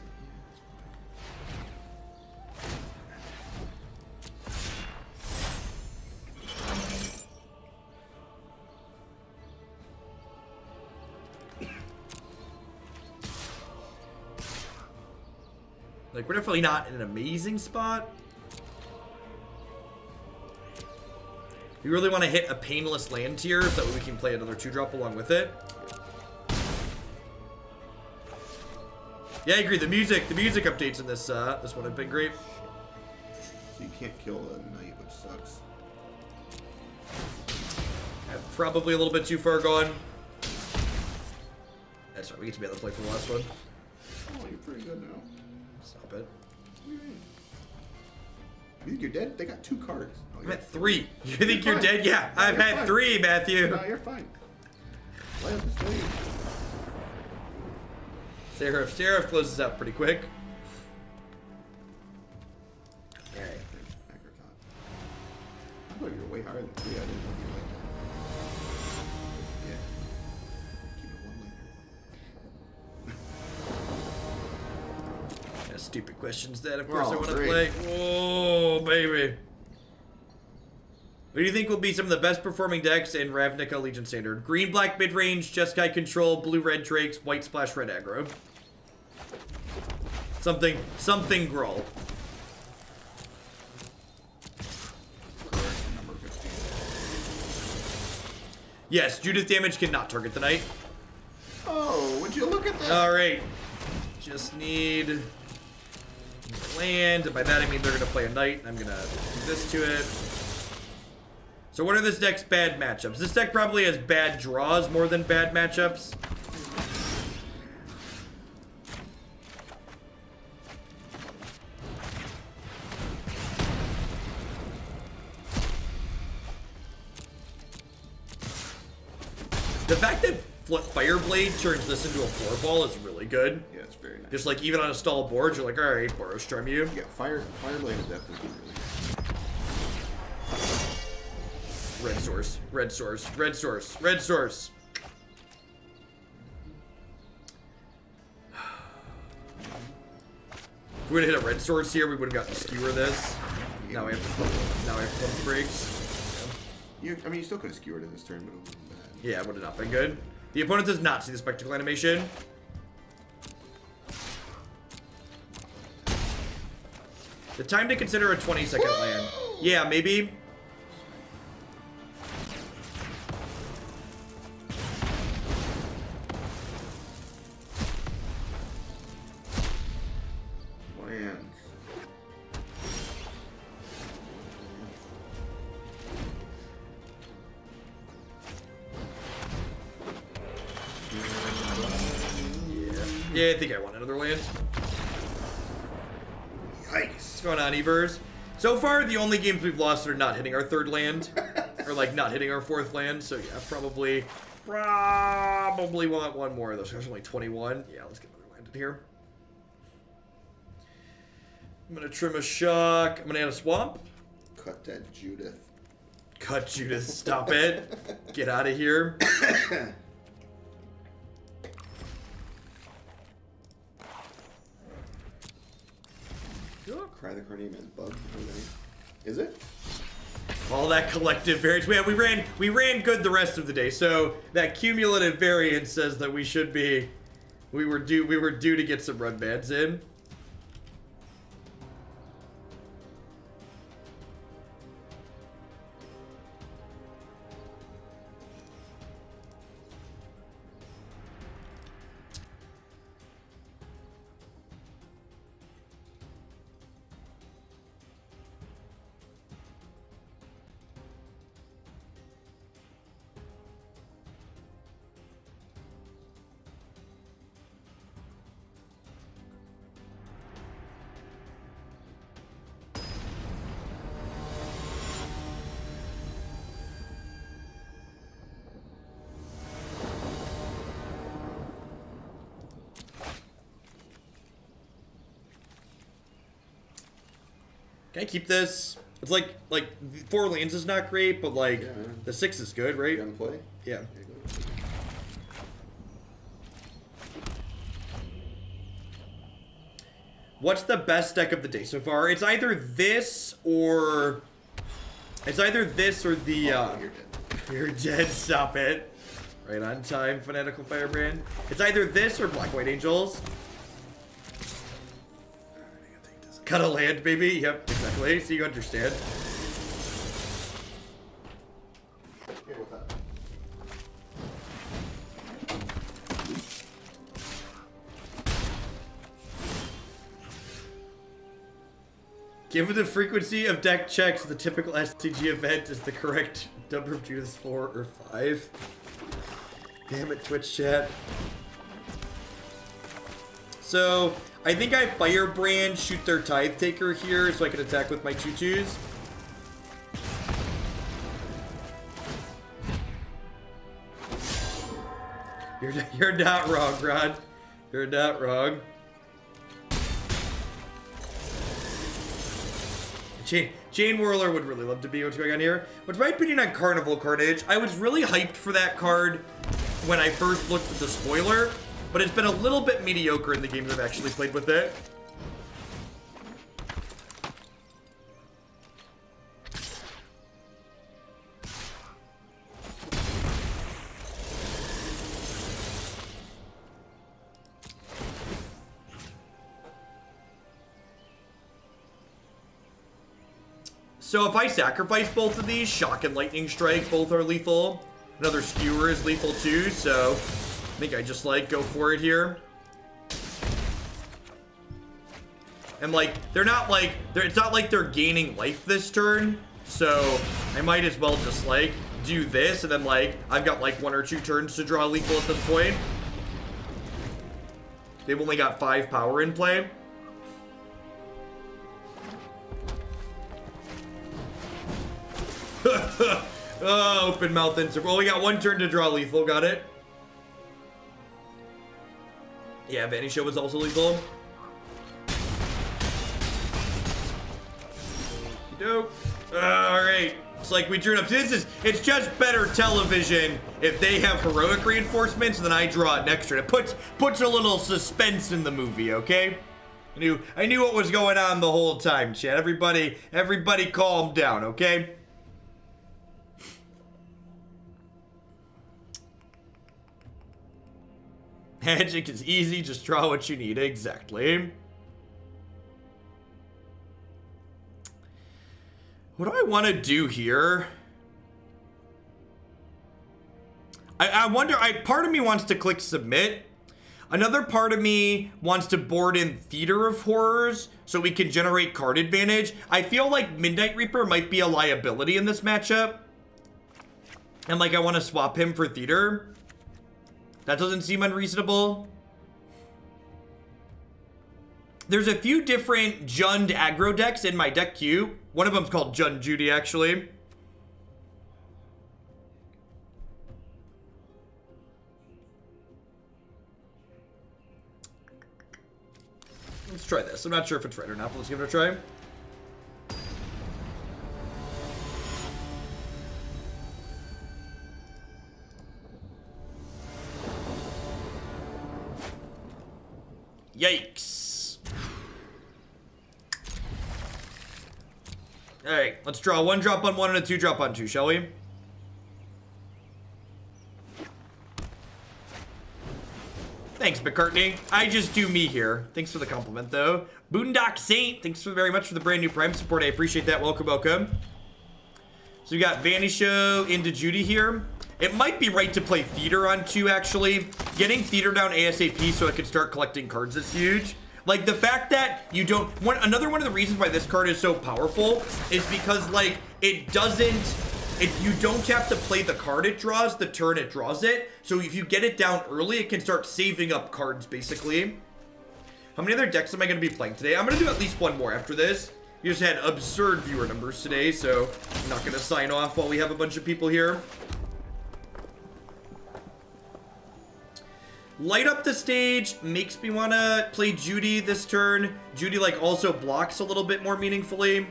Like, we're definitely not in an amazing spot. We really want to hit a painless land tier so that way we can play another 2-drop along with it. Yeah, I agree. The music, the music updates in this uh, this one have been great. so you can't kill a knight, which sucks. Uh, Probably a little bit too far gone. That's right. We get to be able to play for the last one. Oh, you're pretty good now. Stop it. You think you're dead? They got two cards. Oh, I'm you're at three. You think you're fine. dead? Yeah, No, I've had fine. three, Matthew. No, you're fine. Seraph, Seraph closes up pretty quick. Alright. I thought you were way higher than three. I didn't know you were stupid questions that, of course, I Oh, want to play. Whoa, baby. What do you think will be some of the best performing decks in Ravnica Allegiance Standard? Green, black, mid range, Jeskai control, blue, red Drakes, white splash, red aggro. Something, something Gruul. Correct. Number 15. Yes, Judith damage cannot target the knight. Oh, would you look at that? Alright. Just need land. And by that I mean they're gonna play a knight. I'm gonna do this to it. So what are this deck's bad matchups? This deck probably has bad draws more than bad matchups. Fireblade turns this into a four ball is really good. yeah, it's very nice. Just like even on a stall board, you're like, all right, Boros Strum you. yeah, fire, Fireblade is definitely really good. Red source, red source, red source, red source. If we would have hit a red source here, we would have gotten to skewer this. Now we have to now we have to brakes. You, I mean, you still could have skewered in this turn, but it wasn't bad. Yeah, it would have not been good. The opponent does not see the spectacle animation. The time to consider a 20 second land. Yeah, maybe. What's going on, Ebers? So far, the only games we've lost are not hitting our third land. or, like, not hitting our fourth land. So, yeah, probably... Probably want one more of those. There's only 21. Yeah, let's get another land in here. I'm gonna trim a shock. I'm gonna add a swamp. Cut that Judith. Cut Judith. Stop it. Get out of here. Cry the Carnarium as bug. Is it? All that collective variance. Man, we ran we ran good the rest of the day. So that cumulative variance says that we should be we were due we were due to get some run bans in. Can I keep this? It's like like four lanes is not great, but like Yeah, the six is good, right? Yeah. Go. What's the best deck of the day so far? It's either this or it's either this or the Oh, uh you're dead. You're dead, stop it. Right on time, Fanatical Firebrand. It's either this or Black White Angels. Cut a land, baby. Yep, exactly. So you understand. Given the frequency of deck checks, the typical STG event is the correct number of Judas 4 or 5. Damn it, Twitch chat. So, I think I Firebrand shoot their Tithe Taker here so I can attack with my choo-choos. You're, you're not wrong, Rod. You're not wrong. Jane, Chainwhirler would really love to be what's going on here. What's my opinion on Carnival Carnage? I was really hyped for that card when I first looked at the spoiler, but it's been a little bit mediocre in the games I've actually played with it. So if I sacrifice both of these, Shock and Lightning Strike both are lethal. Another Skewer is lethal too, so I think I just like go for it here. And like, they're not like, they're, it's not like they're gaining life this turn, so I might as well just like do this and then like, I've got like one or two turns to draw lethal at this point. They've only got five power in play. oh, open mouth interval. Well, we got one turn to draw lethal. Got it. Yeah, Viashino was also lethal. Dope. Uh, All right. It's like we drew up. This is, it's just better television if they have heroic reinforcements then I draw it next turn. It puts, puts a little suspense in the movie, okay? I knew, I knew what was going on the whole time, Chad. Everybody, everybody calm down, okay? Magic is easy, just draw what you need. Exactly. What do I want to do here? I, I wonder, I part of me wants to click submit. Another part of me wants to board in Theater of Horrors so we can generate card advantage. I feel like Midnight Reaper might be a liability in this matchup. And like I want to swap him for Theater. That doesn't seem unreasonable. There's a few different Jund aggro decks in my deck queue. One of them's called Jund Judy, actually. Let's try this. I'm not sure if it's right or not, but let's give it a try. Yikes. Alright, let's draw one drop on one and a two drop on two, shall we? Thanks, McCartney. I just do me here. Thanks for the compliment, though. Boondock Saint, thanks very much for the brand new Prime support. I appreciate that. Welcome, welcome. So we got Viashino into Judy here. It might be right to play Theater on two, actually. Getting Theater down ASAP so I can start collecting cards is huge. Like, the fact that you don't... One, another one of the reasons why this card is so powerful is because, like, it doesn't... If you don't have to play the card it draws, the turn it draws it. So if you get it down early, it can start saving up cards, basically. How many other decks am I going to be playing today? I'm going to do at least one more after this. You just had absurd viewer numbers today, so I'm not going to sign off while we have a bunch of people here. Light up the stage makes me want to play Judy this turn. Judy, like, also blocks a little bit more meaningfully.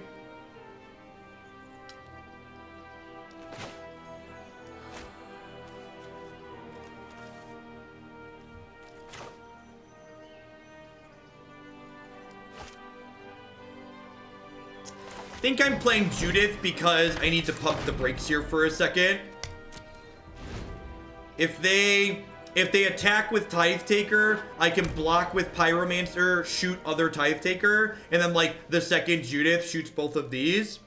think I'm playing Judith because I need to pump the brakes here for a second. If they if they attack with Tithe Taker, I can block with Pyromancer, shoot other Tithe Taker, and then like the second Judith shoots both of these.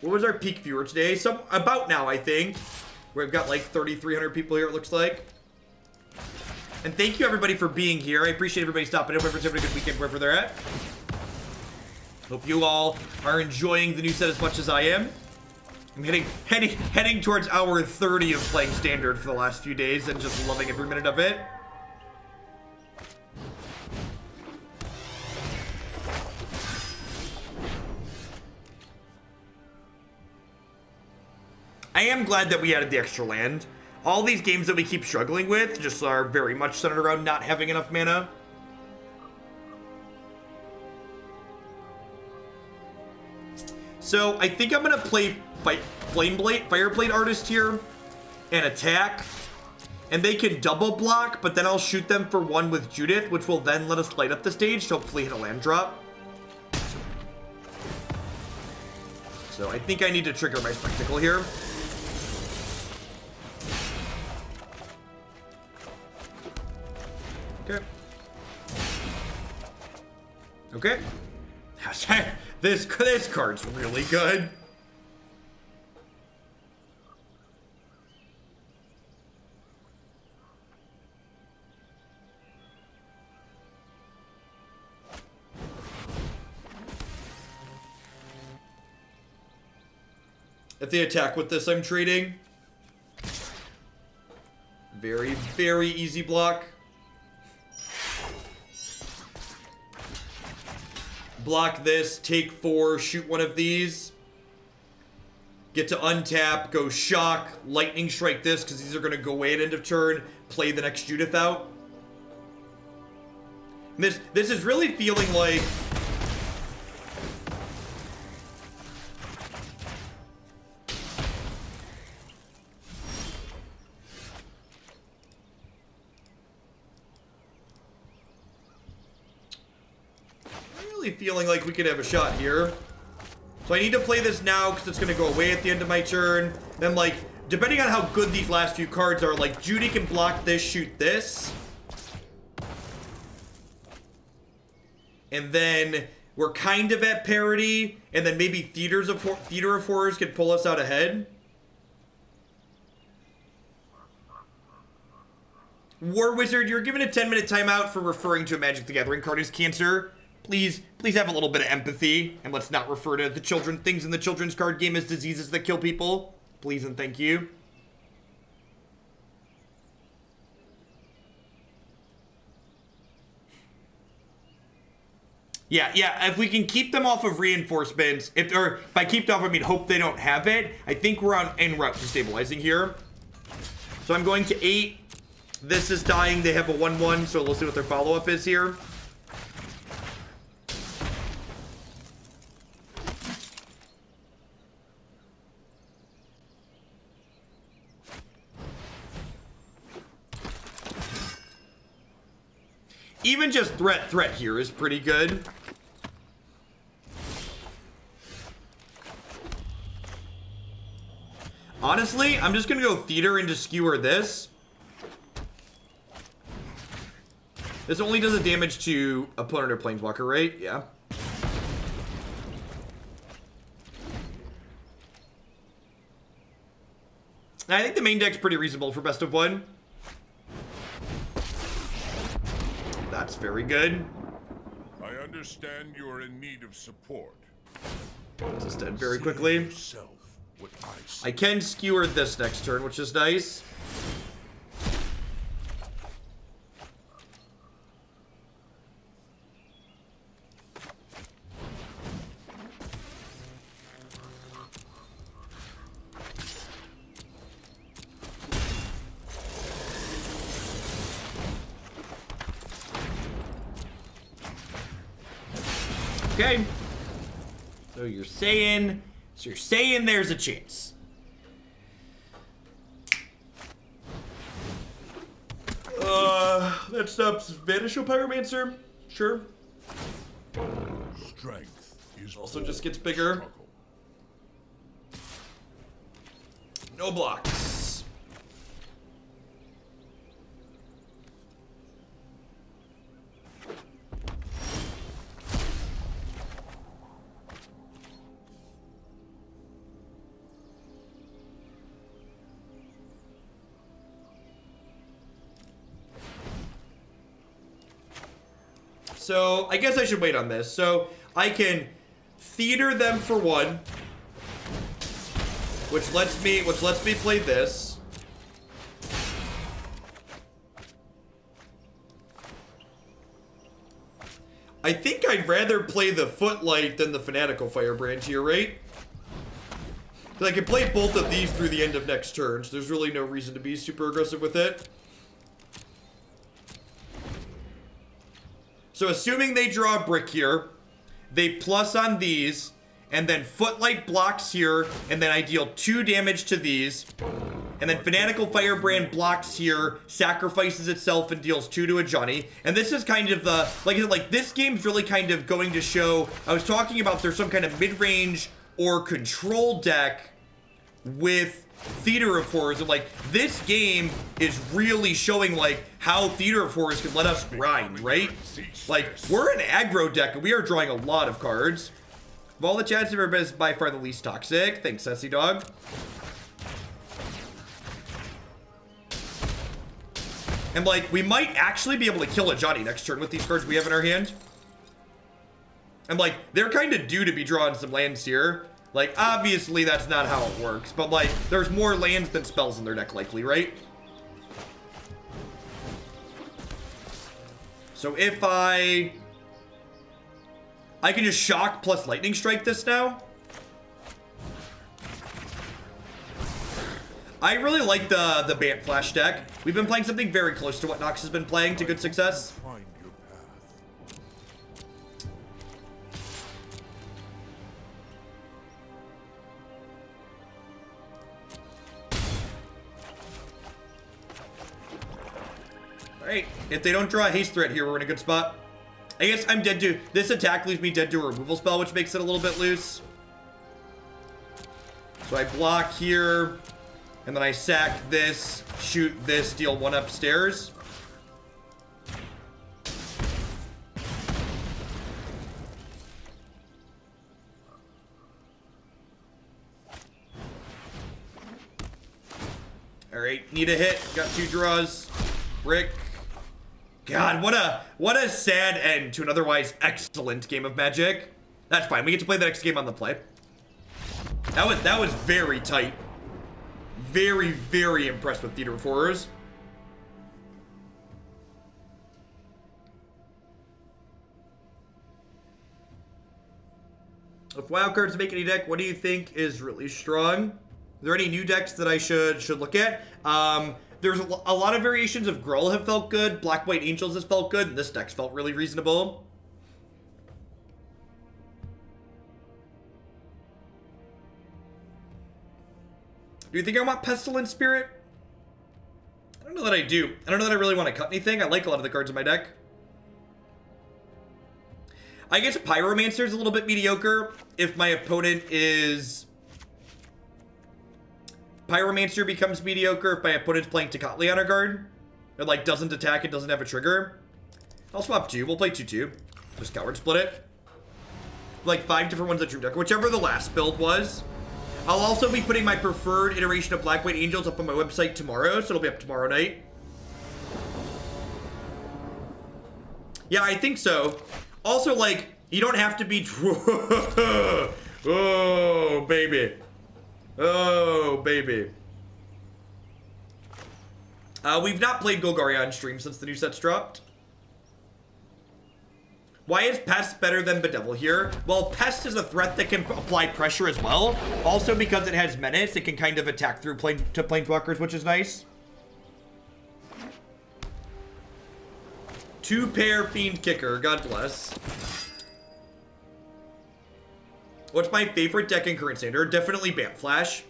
What was our peak viewer today? Some about now, I think. We've got like 3,300 people here, it looks like. And thank you everybody for being here. I appreciate everybody stopping in. Everyone's having a good weekend wherever they're at. Hope you all are enjoying the new set as much as I am. I'm heading, heading, heading towards hour 30 of playing standard for the last few days and just loving every minute of it. I am glad that we added the extra land. All these games that we keep struggling with just are very much centered around not having enough mana. So I think I'm gonna play fight Flameblade, Fireblade Artist here and attack. And they can double block, but then I'll shoot them for one with Judith, which will then let us light up the stage to hopefully hit a land drop. So I think I need to trigger my Spectacle here. Okay. Okay. this this card's really good. If they attack with this, I'm trading. Very, very easy block. Block this, take four, shoot one of these. Get to untap, go shock, lightning strike this, because these are going to go away at end of turn, play the next Judith out. And this, this is really feeling like could have a shot here. So I need to play this now because it's going to go away at the end of my turn. Then, like, depending on how good these last few cards are, like, Judy can block this, shoot this. And then we're kind of at parity. And then maybe Theaters of Theater of Horrors can pull us out ahead. War Wizard, you're given a 10 minute timeout for referring to a Magic the Gathering card as cancer please, please have a little bit of empathy, and let's not refer to the children things in the children's card game as diseases that kill people. Please and thank you. Yeah, yeah, if we can keep them off of reinforcements, if or by keep them off, I mean hope they don't have it, I think we're on en route to stabilizing here. So I'm going to 8. This is dying. They have a 1-1, so we'll see what their follow-up is here. Even just threat threat here is pretty good. Honestly, I'm just gonna go theater just skewer this. This only does a damage to opponent or planeswalker, right? Yeah. I think the main deck's pretty reasonable for best of one. That's very good. I understand you are in need of support. Just dead very quickly. I, I can skewer this next turn, which is nice. Okay. So you're saying, so you're saying there's a chance. Uh, that stops Viashino Pyromancer. Sure. Strength is Also just gets bigger. struggle. No blocks. I guess I should wait on this. So I can theater them for one, which lets me which lets me play this. I think I'd rather play the Footlight than the Fanatical Firebrand here, right? 'Cause I can play both of these through the end of next turn, so there's really no reason to be super aggressive with it. So assuming they draw a brick here, they plus on these, and then Footlight blocks here, and then I deal two damage to these. And then Fanatical Firebrand blocks here, sacrifices itself, and deals two to Ajani. And this is kind of the, like, like this game's really kind of going to show, I was talking about there's some kind of mid-range or control deck with Theater of Horrors. And like, this game is really showing like how Theater of Horrors can let us grind, right? Like, we're an aggro deck and we are drawing a lot of cards. Of all the chats ever been by far the least toxic. Thanks, Sassy Dog. And like, we might actually be able to kill Ajani next turn with these cards we have in our hand. And like, they're kind of due to be drawing some lands here. Like, obviously that's not how it works, but like, there's more lands than spells in their deck likely, right? So if I... I can just shock plus lightning strike this now. I really like the the Bant Flash deck. We've been playing something very close to what Nox has been playing to good success. If they don't draw a haste threat here, we're in a good spot. I guess I'm dead to... This attack leaves me dead to a removal spell, which makes it a little bit loose. So I block here, and then I sack this, shoot this, deal one upstairs. Alright, need a hit. Got two draws. Brick. God, what a what a sad end to an otherwise excellent game of Magic. That's fine. We get to play the next game on the play. That was that was very tight. Very, very impressed with Theater of Horrors. If wild cards make any deck, what do you think is really strong? Are there any new decks that I should should look at? Um, there's a, lot of variations of Gruul have felt good. Black White Angels has felt good. And this deck's felt really reasonable. Do you think I want Pestilent Spirit? I don't know that I do. I don't know that I really want to cut anything. I like a lot of the cards in my deck. I guess Pyromancer is a little bit mediocre if my opponent is... Pyromancer becomes mediocre if my opponent's playing Tocatli Honor Guard. It, like, doesn't attack and doesn't have a trigger. I'll swap two. We'll play 2-2. Just coward split it. Like, five different ones at Dream Deck. Whichever the last build was. I'll also be putting my preferred iteration of Black White Angels up on my website tomorrow, so it'll be up tomorrow night. Yeah, I think so. Also, like, you don't have to be... oh, baby. Oh, baby. Uh, we've not played Golgari on stream since the new set's dropped. Why is Pest better than Bedevil here? Well, Pest is a threat that can apply pressure as well. Also, because it has Menace, it can kind of attack through plane to Planeswalkers, which is nice. Two pair Fiend Kicker, God bless. What's my favorite deck in current standard? Definitely Bant Flash.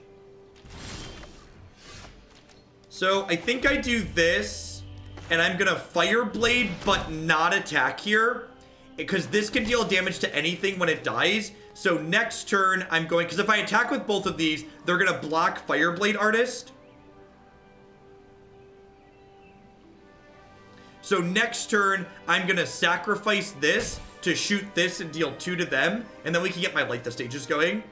So I think I do this, and I'm gonna Fireblade, but not attack here. because this can deal damage to anything when it dies. So next turn, I'm going, because if I attack with both of these, they're to block Fireblade Artist. So next turn, I'm to sacrifice this to shoot this and deal two to them, and then we can get my Light the Stages going.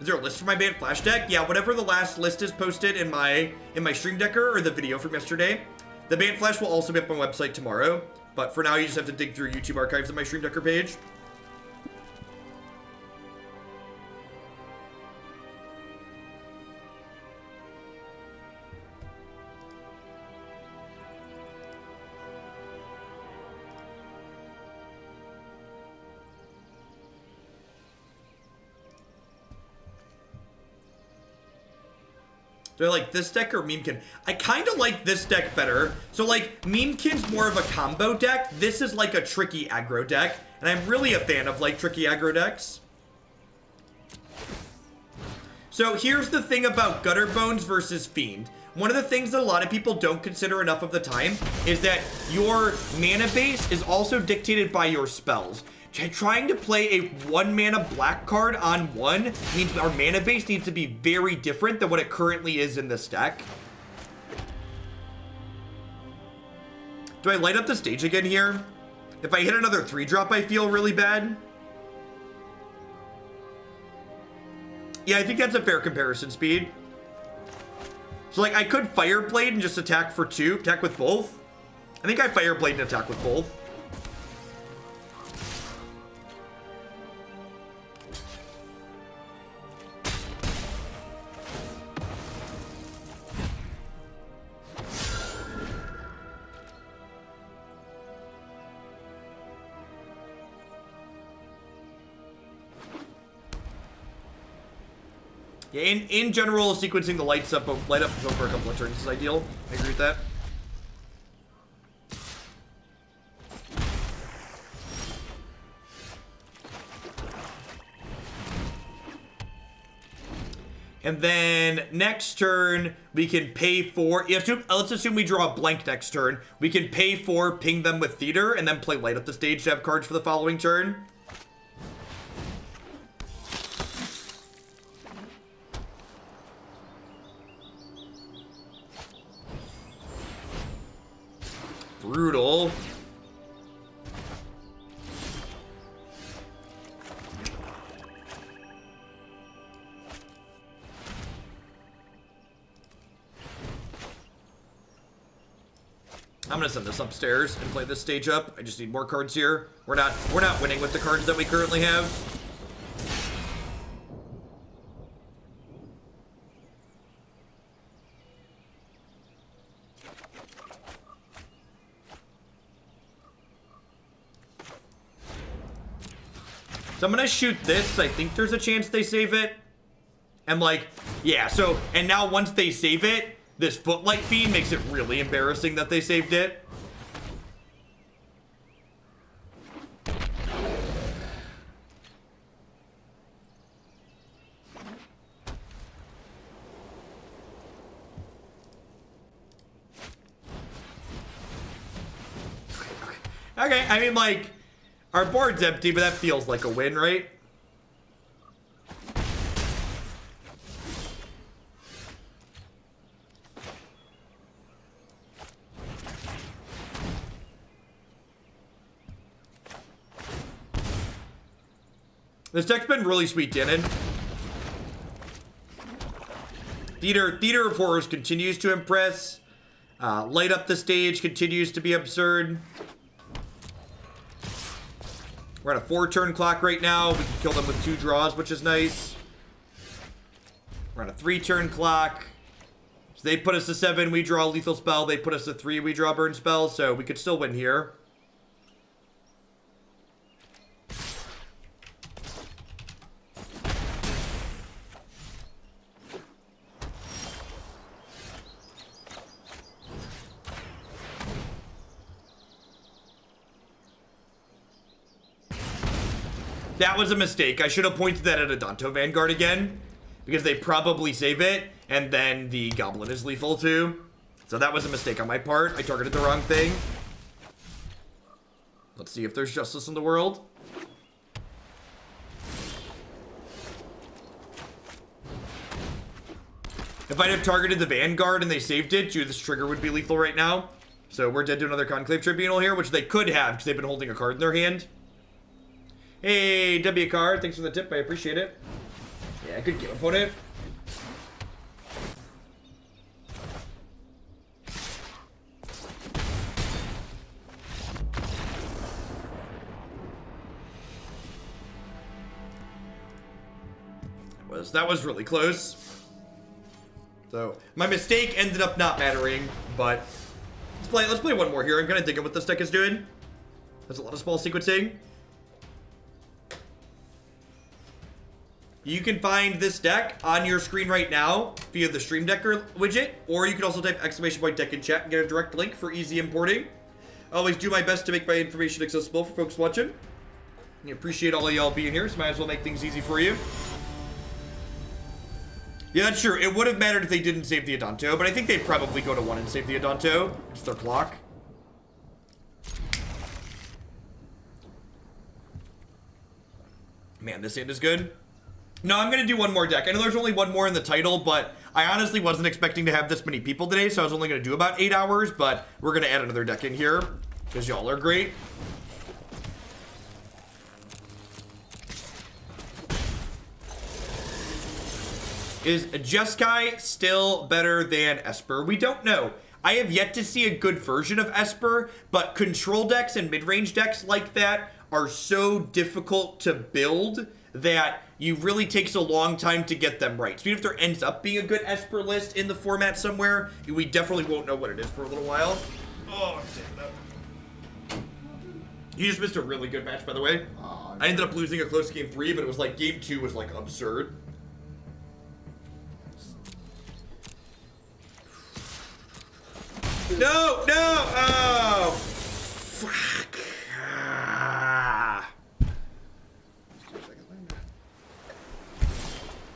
Is there a list for my Bant Flash deck? Yeah, whatever the last list is posted in my in my Streamdecker or the video from yesterday. The Bant Flash will also be up on my website tomorrow, but for now you just have to dig through YouTube archives on my Streamdecker page. I like this deck or Memekin? I kind of like this deck better. So, like, Memekin's more of a combo deck. This is like a tricky aggro deck. And I'm really a fan of, like, tricky aggro decks. So, here's the thing about Gutterbones versus Fiend. One of the things that a lot of people don't consider enough of the time is that your mana base is also dictated by your spells. Trying to play a one mana black card on one means our mana base needs to be very different than what it currently is in this deck. Do I light up the stage again here? If I hit another three drop, I feel really bad. Yeah, I think that's a fair comparison speed. So, like, I could Fireblade and just attack for two, attack with both. I think I Fireblade and attack with both. Yeah, in, in general, sequencing the lights up, light up for a couple of turns is ideal. I agree with that. And then next turn, we can pay for, to, let's assume we draw a blank next turn. We can pay for ping them with theater and then play light up the stage to have cards for the following turn. Brutal. I'm gonna send this upstairs and play this stage up. I just need more cards here. We're not we're not winning with the cards that we currently have. Shoot this. I think there's a chance they save it. And like, yeah, so, and now once they save it, this Footlight Fiend makes it really embarrassing that they saved it. Okay, I mean, like, our board's empty, but that feels like a win, right? This deck's been really sweet, Denon. Theater, Theater of Horrors continues to impress. Uh, light up the stage continues to be absurd. We're on a four turn clock right now. We can kill them with two draws, which is nice. We're on a three turn clock. So they put us to seven, we draw a lethal spell. They put us to three, we draw burn spell. So we could still win here. That was a mistake. I should have pointed that at Adanto Vanguard again. Because they probably save it, and then the Goblin is lethal too. So that was a mistake on my part. I targeted the wrong thing. Let's see if there's justice in the world. If I'd have targeted the Vanguard and they saved it, Judith's trigger would be lethal right now. So we're dead to another Conclave Tribunal here, which they could have because they've been holding a card in their hand. Hey, W card, thanks for the tip, I appreciate it. Yeah, good game opponent. Was that was really close. So my mistake ended up not mattering, but let's play. Let's play one more here. I'm kind of digging what this deck is doing. There's a lot of small sequencing. You can find this deck on your screen right now via the Streamdecker widget, or you can also type exclamation point deck in chat and get a direct link for easy importing. I always do my best to make my information accessible for folks watching. I appreciate all of y'all being here, so might as well make things easy for you. Yeah, that's true. It would have mattered if they didn't save the Adanto, but I think they'd probably go to one and save the Adanto. It's their clock. Man, this hand is good. No, I'm going to do one more deck. I know there's only one more in the title, but I honestly wasn't expecting to have this many people today, so I was only going to do about eight hours, but we're going to add another deck in here because y'all are great. Is Jeskai still better than Esper? We don't know. I have yet to see a good version of Esper, but control decks and mid-range decks like that are so difficult to build that you really takes a long time to get them right. So even if there ends up being a good Esper list in the format somewhere, we definitely won't know what it is for a little while. Oh, damn You just missed a really good match, by the way. Uh, I ended up losing a close game three, but it was like game two was like absurd. No, no, oh, fuck. Ah. two seconds later.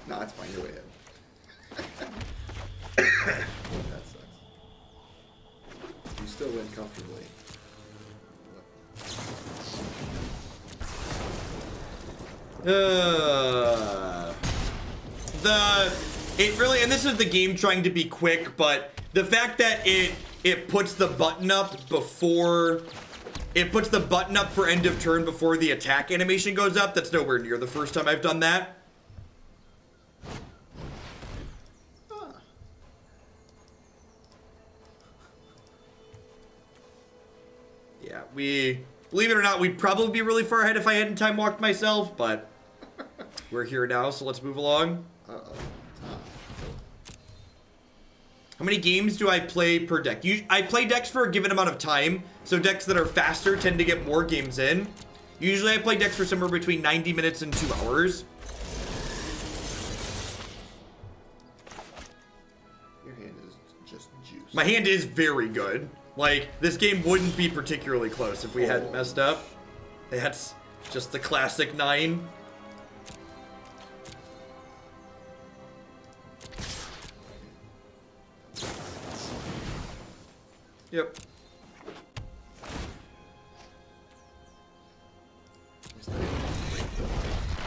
Nah, it's fine. You're way ahead. that sucks. You still win comfortably. Uh, the it really and this is the game trying to be quick, but the fact that it it puts the button up before it puts the button up for end of turn before the attack animation goes up. That's nowhere near the first time I've done that. We believe it or not, we'd probably be really far ahead if I hadn't time walked myself, but we're here now, so let's move along. Uh-oh. How many games do I play per deck? You, I play decks for a given amount of time, so decks that are faster tend to get more games in. Usually I play decks for somewhere between 90 minutes and 2 hours. Your hand is just juice. My hand is very good. Like, this game wouldn't be particularly close if we hadn't oh. messed up. That's just the classic 9. Yep.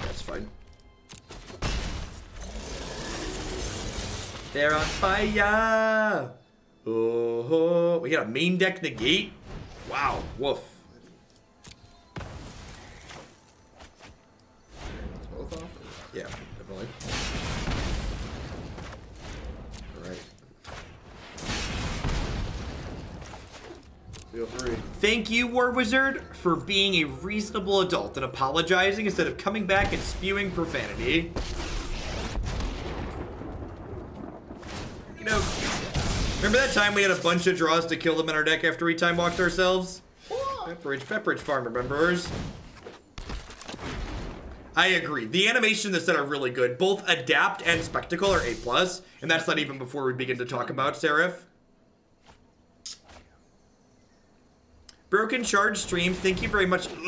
That's fine. They're on fire! Oh, we got a main deck negate? Wow, woof. Yeah, definitely. Alright. Feel free. Thank you, War Wizard, for being a reasonable adult and apologizing instead of coming back and spewing profanity. You know, remember that time we had a bunch of draws to kill them in our deck after we time walked ourselves? Pepperidge, Pepperidge Farm remembers. I agree. The animation this set are really good. Both Adapt and Spectacle are A+, plus, and that's not even before we begin to talk about Seraph. Broken charge stream. Thank you very much. Sorry,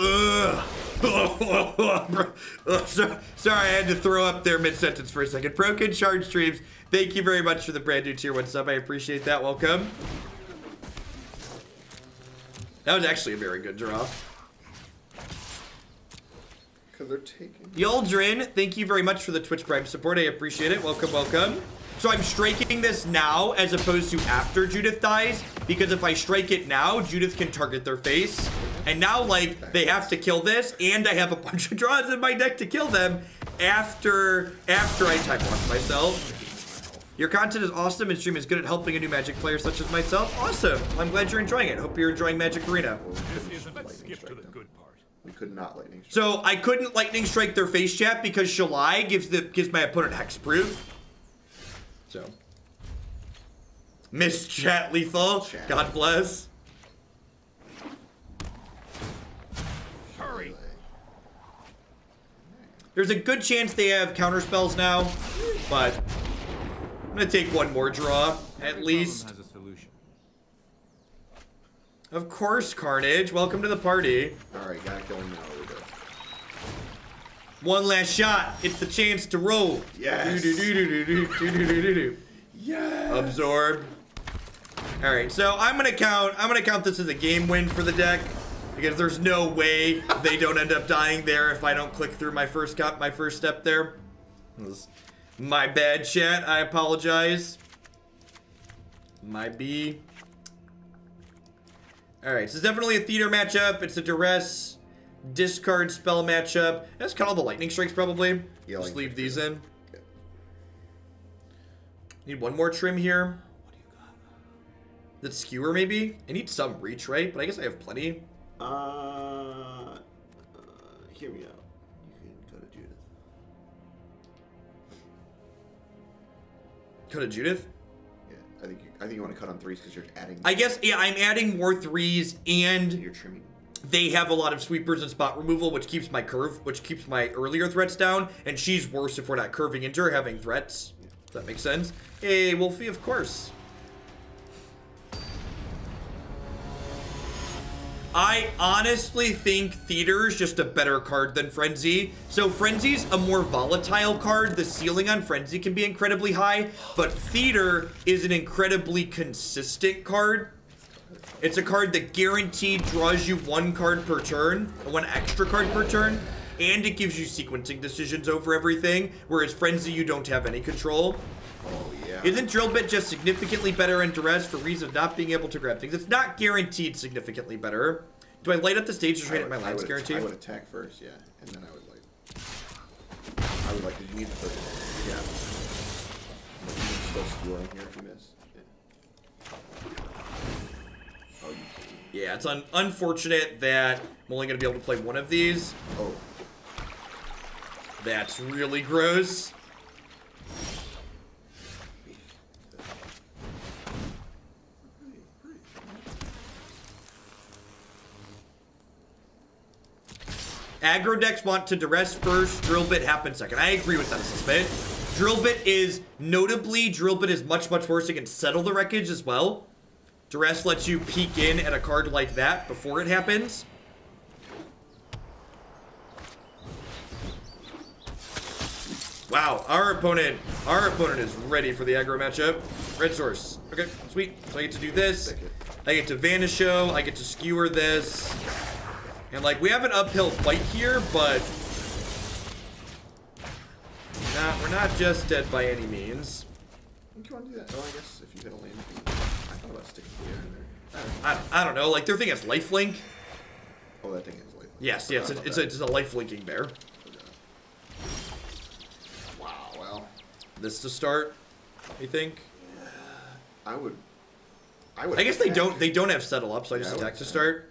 I had to throw up there mid-sentence for a second. Broken charge streams. Thank you very much for the brand new tier one sub. I appreciate that. Welcome. That was actually a very good draw. Because they're taking. Yoldrin, thank you very much for the Twitch Prime support. I appreciate it. Welcome, welcome. So I'm striking this now as opposed to after Judith dies, because if I strike it now, Judith can target their face. And now, like, they have to kill this, and I have a bunch of draws in my deck to kill them after after I time lock myself. Your content is awesome, and stream is good at helping a new Magic player such as myself. Awesome. I'm glad you're enjoying it. Hope you're enjoying Magic Arena. We couldn't lightning strike them. We could not lightning strike. So I couldn't lightning strike their face chat because Shalai gives the gives my opponent hexproof. So Miss chat lethal. Chat. God bless. Hurry! There's a good chance they have counter spells now, but I'm gonna take one more draw at least. has a solution. Of course, Carnage. Welcome to the party. Alright, gotta kill now. One last shot. It's the chance to roll. Yes. Absorb. All right, so I'm gonna count. I'm gonna count this as a game win for the deck because there's no way they don't end up dying there if I don't click through my first cup, my first step there. My bad, chat. I apologize. My B. All right, so it's definitely a theater matchup. It's a duress discard spell matchup. That's kind of all the lightning strikes probably. Yeah, Just leave these in. Need one more trim here. That skewer maybe? I need some reach, right? But I guess I have plenty. Uh, uh, hear me out. You can go to Judith. Go to Judith. Yeah, I think you, I think you want to cut on threes because you're adding. I guess yeah, I'm adding more threes and you're trimming. They have a lot of sweepers and spot removal, which keeps my curve, which keeps my earlier threats down, and she's worse if we're not curving into her having threats. Does that make sense? Hey, Wolfie, of course. I honestly think Theater is just a better card than Frenzy. So Frenzy's a more volatile card. The ceiling on Frenzy can be incredibly high, but Theater is an incredibly consistent card. It's a card that guaranteed draws you one card per turn, one extra card per turn, and it gives you sequencing decisions over everything, whereas Frenzy you don't have any control. Oh yeah. Isn't Drill Bit just significantly better in duress for reason of not being able to grab things? It's not guaranteed significantly better. Do I light up the stage to try to hit my lands would, guarantee? I would attack first, yeah, and then I would like. I would like. Did you need the first? Yeah. Yeah, it's un unfortunate that I'm only going to be able to play one of these. Oh. That's really gross. Aggro decks want to duress first, drill bit happens second. I agree with that assessment. Drill bit is notably drill bit is much much worse against settle the wreckage as well. Duress lets you peek in at a card like that before it happens. Wow, our opponent, our opponent is ready for the aggro matchup. Red source. Okay, sweet. So I get to do this. I get to vanish show. I get to skewer this. And like we have an uphill fight here, but nah, we're not just dead by any means. I think you want to do that. Oh, I guess if you hit a land, you can- I thought about sticking the air in there. I don't, I don't know. Like their thing has lifelink. Oh, that thing has life. Yes, yes, it's, it's, a, it's a lifelinking bear. Wow. Well, This to start, you think? I would. I would. I guess they don't. They don't have settle up, so I Yeah, just I attack to start.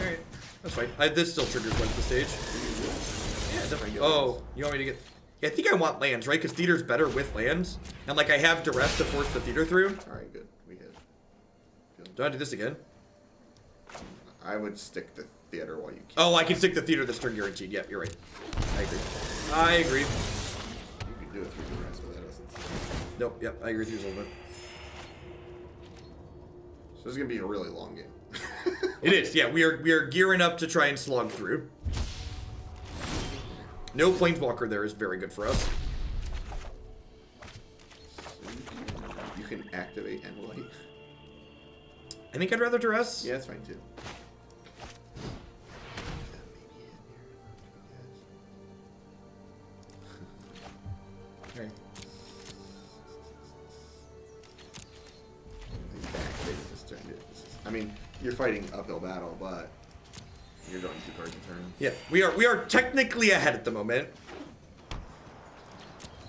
Alright, that's fine. I, this still triggers once the stage. Yeah, definitely. Oh, you want me to get... Yeah, I think I want lands, right? Because theater's better with lands. And, like, I have duress to force the theater through. All right, good. We hit. Do I do this again? I would stick the theater while you can. Oh, I can stick the theater this turn guaranteed. Yep, you're right. I agree. I agree. You can do it through the rest, but that doesn't. Nope, yep, I agree with you a little bit. So this is gonna be a really long game. It is, yeah. We are we are gearing up to try and slog through. No planeswalker there is very good for us. you can activate and light. I think I'd rather duress. Yeah, that's fine too. Okay. He's back. They just turned it. This is- I mean, you're fighting uphill battle, but you're going two cards a turn. Yeah, we are we are technically ahead at the moment.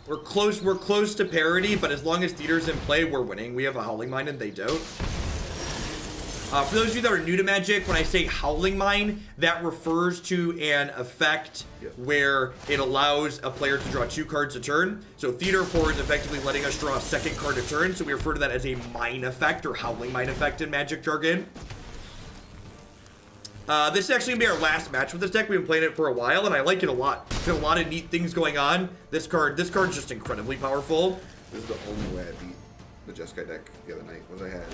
We're close we're close to parity, but as long as theater's in play, we're winning. We have a Howling Mine and they don't. Uh, for those of you that are new to Magic, when I say Howling Mine, that refers to an effect Yeah. where it allows a player to draw two cards a turn. So Theater 4 is effectively letting us draw a second card a turn, so we refer to that as a Mine effect or Howling Mine effect in Magic jargon. Uh, this is actually gonna be our last match with this deck. We've been playing it for a while, and I like it a lot. There's a lot of neat things going on. This card, this card's just incredibly powerful. This is the only way I beat the Jeskai deck the other night. Was I had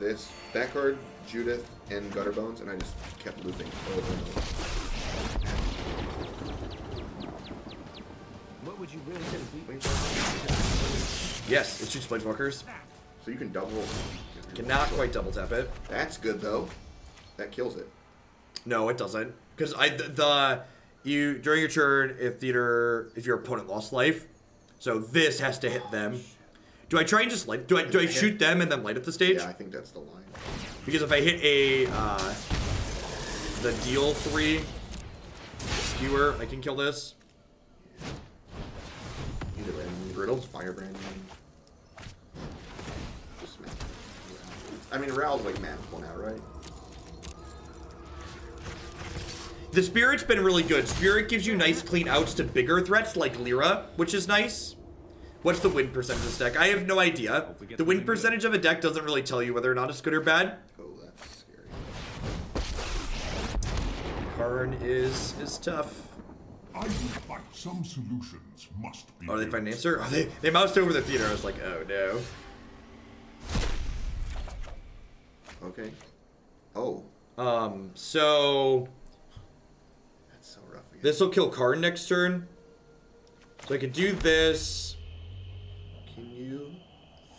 this that card, Judith, and Gutterbones, and I just kept losing over and over. What would you really do? Yes, it shoots Planeswalkers. So you can double. Cannot quite double tap it. That's good though. That kills it. No, it doesn't. Because I the, the you during your turn, if theater if your opponent lost life, so this has to hit them. Do I try and just light? Do I do I shoot them and then light up the stage? Yeah, I think that's the line. Because if I hit a uh, the deal three skewer, I can kill this. Either way, Brutal. Firebrand. Smack. I mean, Ral's like magical now, right? The Spirit's been really good. Spirit gives you nice clean outs to bigger threats like Lyra, which is nice. What's the win percentage of this deck? I have no idea. The win percentage of a deck doesn't really tell you whether or not it's good or bad. Oh, that's scary. Karn is is tough. I would fight some solutions must be. Oh, they built. find an answer? Oh, they, they moused over the theater. I was like, oh no. Okay. Oh, Um, so that's so rough. Again. This will kill Karn next turn. So I could do this. Can you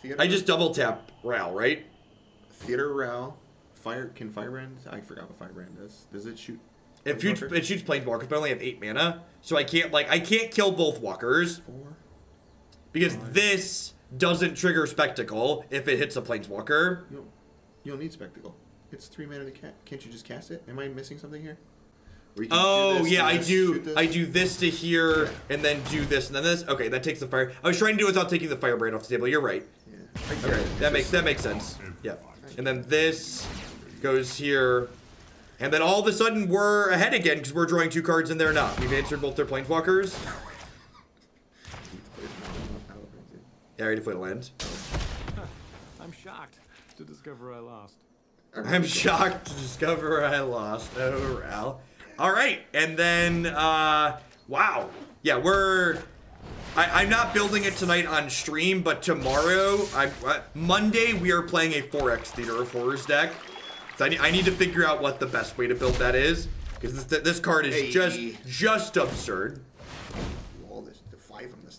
theater? I just double tap Ral, right? theater Ral. Fire can Firebrand? I forgot what Firebrand does. Does it shoot? It shoots, it shoots Planeswalkers, but I only have eight mana. So I can't, like, I can't kill both walkers. four. Because this doesn't trigger Spectacle if it hits a Planeswalker. You don't, you don't need spectacle. It's three mana to cast. Can't you just cast it? Am I missing something here? Oh, this, yeah, I do. I do this to here, and then do this, and then this. Okay, that takes the fire. I was trying to do it without taking the Firebrand off the table. You're right. Yeah. I Okay, it. that makes that makes sense. Yeah. And then this goes here. And then all of a sudden we're ahead again because we're drawing two cards and they're not. We've answered both their planeswalkers. Yeah, I already played a land. I'm shocked to discover I lost. I'm shocked to discover I lost. Oh, Ral. All right, and then uh, wow, yeah, we're. I, I'm not building it tonight on stream, but tomorrow, I, uh, Monday, we are playing a 4X Theater of Horrors deck. So I, need- I need to figure out what the best way to build that is, because this, this card is Hey. just just absurd. All this, the five of this.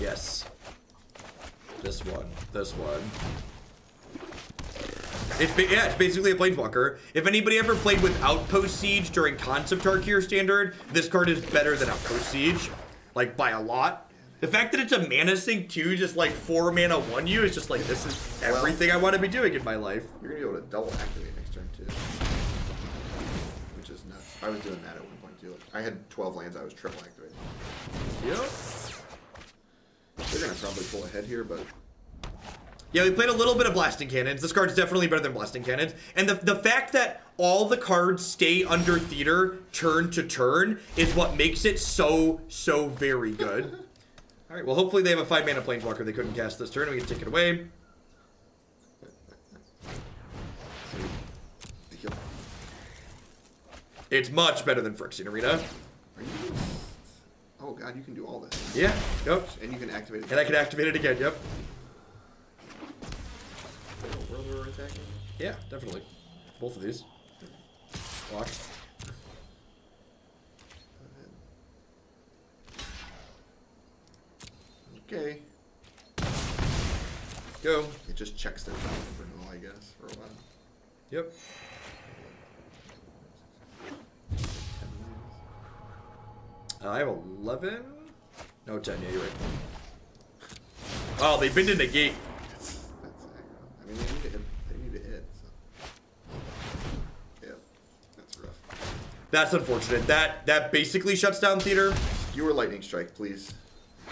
Yes. This one. This one. It's yeah, it's basically a planeswalker. If anybody ever played with Outpost Siege during Khans of Tarkir Standard, this card is better than Outpost Siege, like by a lot. The fact that it's a mana sink too, just like four mana one you, is just like this is everything I want to be doing in my life. You're gonna be able to double activate next turn too, which is nuts. I was doing that at one point too. I had 12 lands. I was triple activating. Yep. They're gonna probably pull ahead here, but Yeah, we played a little bit of blasting cannons. This card's definitely better than blasting cannons. And the, the fact that all the cards stay under theater turn to turn is what makes it so, so very good. all right, well, hopefully they have a five mana planeswalker they couldn't cast this turn and we can take it away. It's much better than Phyrexian Arena. Oh god, you can do all this, Yeah, yep. and you can activate it. And I can activate it again, yep. Attacking. Yeah, definitely. Both of these. Block. Okay. Go. It just checks their renewal, I guess, for a while. Yep. Uh, I have 11? No, 10. Yeah, you're right. Oh, they've been negate. That's aggro. I mean, they need to hit. They need to hit. So. Yeah, that's rough. That's unfortunate. That that basically shuts down theater. Skewer lightning strike, please.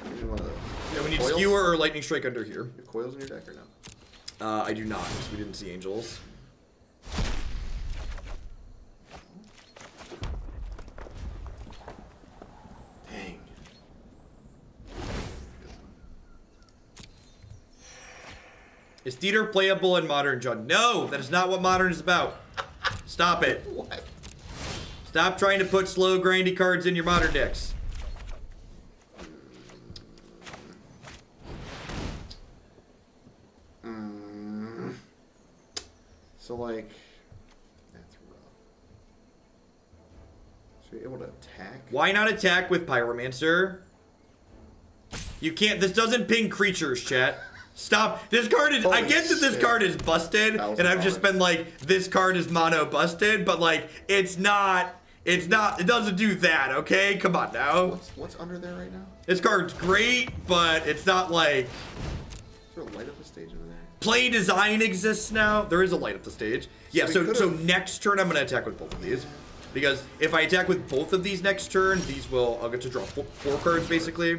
You need one of those. Yeah, we need Coils? skewer or lightning strike under here. Your coils in your deck or no? Uh, I do not, because we didn't see angels. Is theater playable in modern, John? No, that is not what modern is about. Stop it. What? Stop trying to put slow, grindy cards in your modern decks. Mm. So like, that's rough. So you're able to attack. Why not attack with Pyromancer? You can't. This doesn't ping creatures, chat. Stop. This card is. I Holy get that this shit. card is busted, and I've just been like, this card is mono busted, but like, it's not. It's not. It doesn't do that. Okay, come on now. What's what's under there right now? This card's great, but it's not like Is there a light up the stage over there? play design exists now. There is a light up the stage. Yeah. we So so next turn I'm gonna attack with both of these. Because if I attack with both of these next turn, these will I'll get to draw four, four cards basically. Yeah,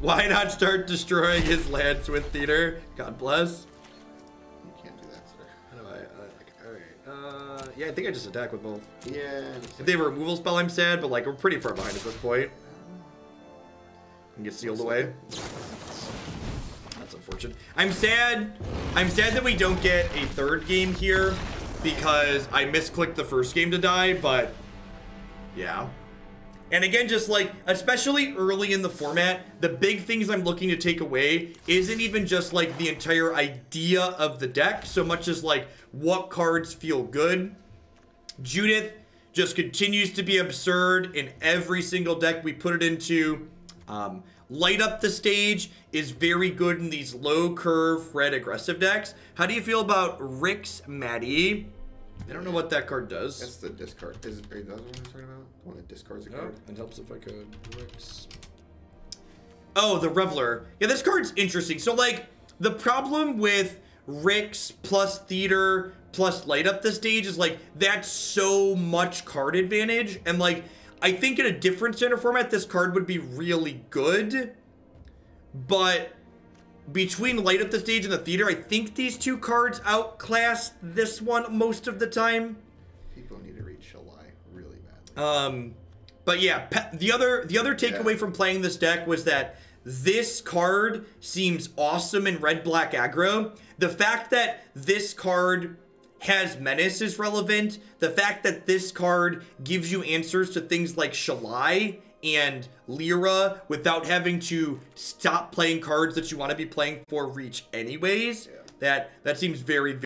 Why not start destroying his lands with theater? God bless. You can't do that, sir. How do I? Uh, alright. Uh, yeah, I think I just attack with both. Yeah. If they have a removal spell, I'm sad, but like we're pretty far behind at this point. And get sealed away. That's unfortunate. I'm sad. I'm sad that we don't get a third game here because I misclicked the first game to die, but yeah. And again, just like, especially early in the format, the big things I'm looking to take away isn't even just like the entire idea of the deck, so much as like what cards feel good. Judith just continues to be absurd in every single deck we put it into. Um, light up the stage is very good in these low curve red aggressive decks. How do you feel about Rix Maadi? I don't know what that card does. That's the discard. Is you that one you're talking about? The one that discards a card? it helps if I could. Rix. Oh, the Reveler. Yeah, this card's interesting. So, like, the problem with Rix plus Theater plus Light Up the Stage is, like, that's so much card advantage. And, like, I think in a different standard format, this card would be really good. But between Light Up the Stage and the Theater, I think these two cards outclass this one most of the time. Um, but yeah, the other the other takeaway Yeah. from playing this deck was that this card seems awesome in red black aggro. The fact that this card has menace is relevant. The fact that this card gives you answers to things like Shalai and Lyra without having to stop playing cards that you want to be playing for reach anyways. Yeah. That that seems very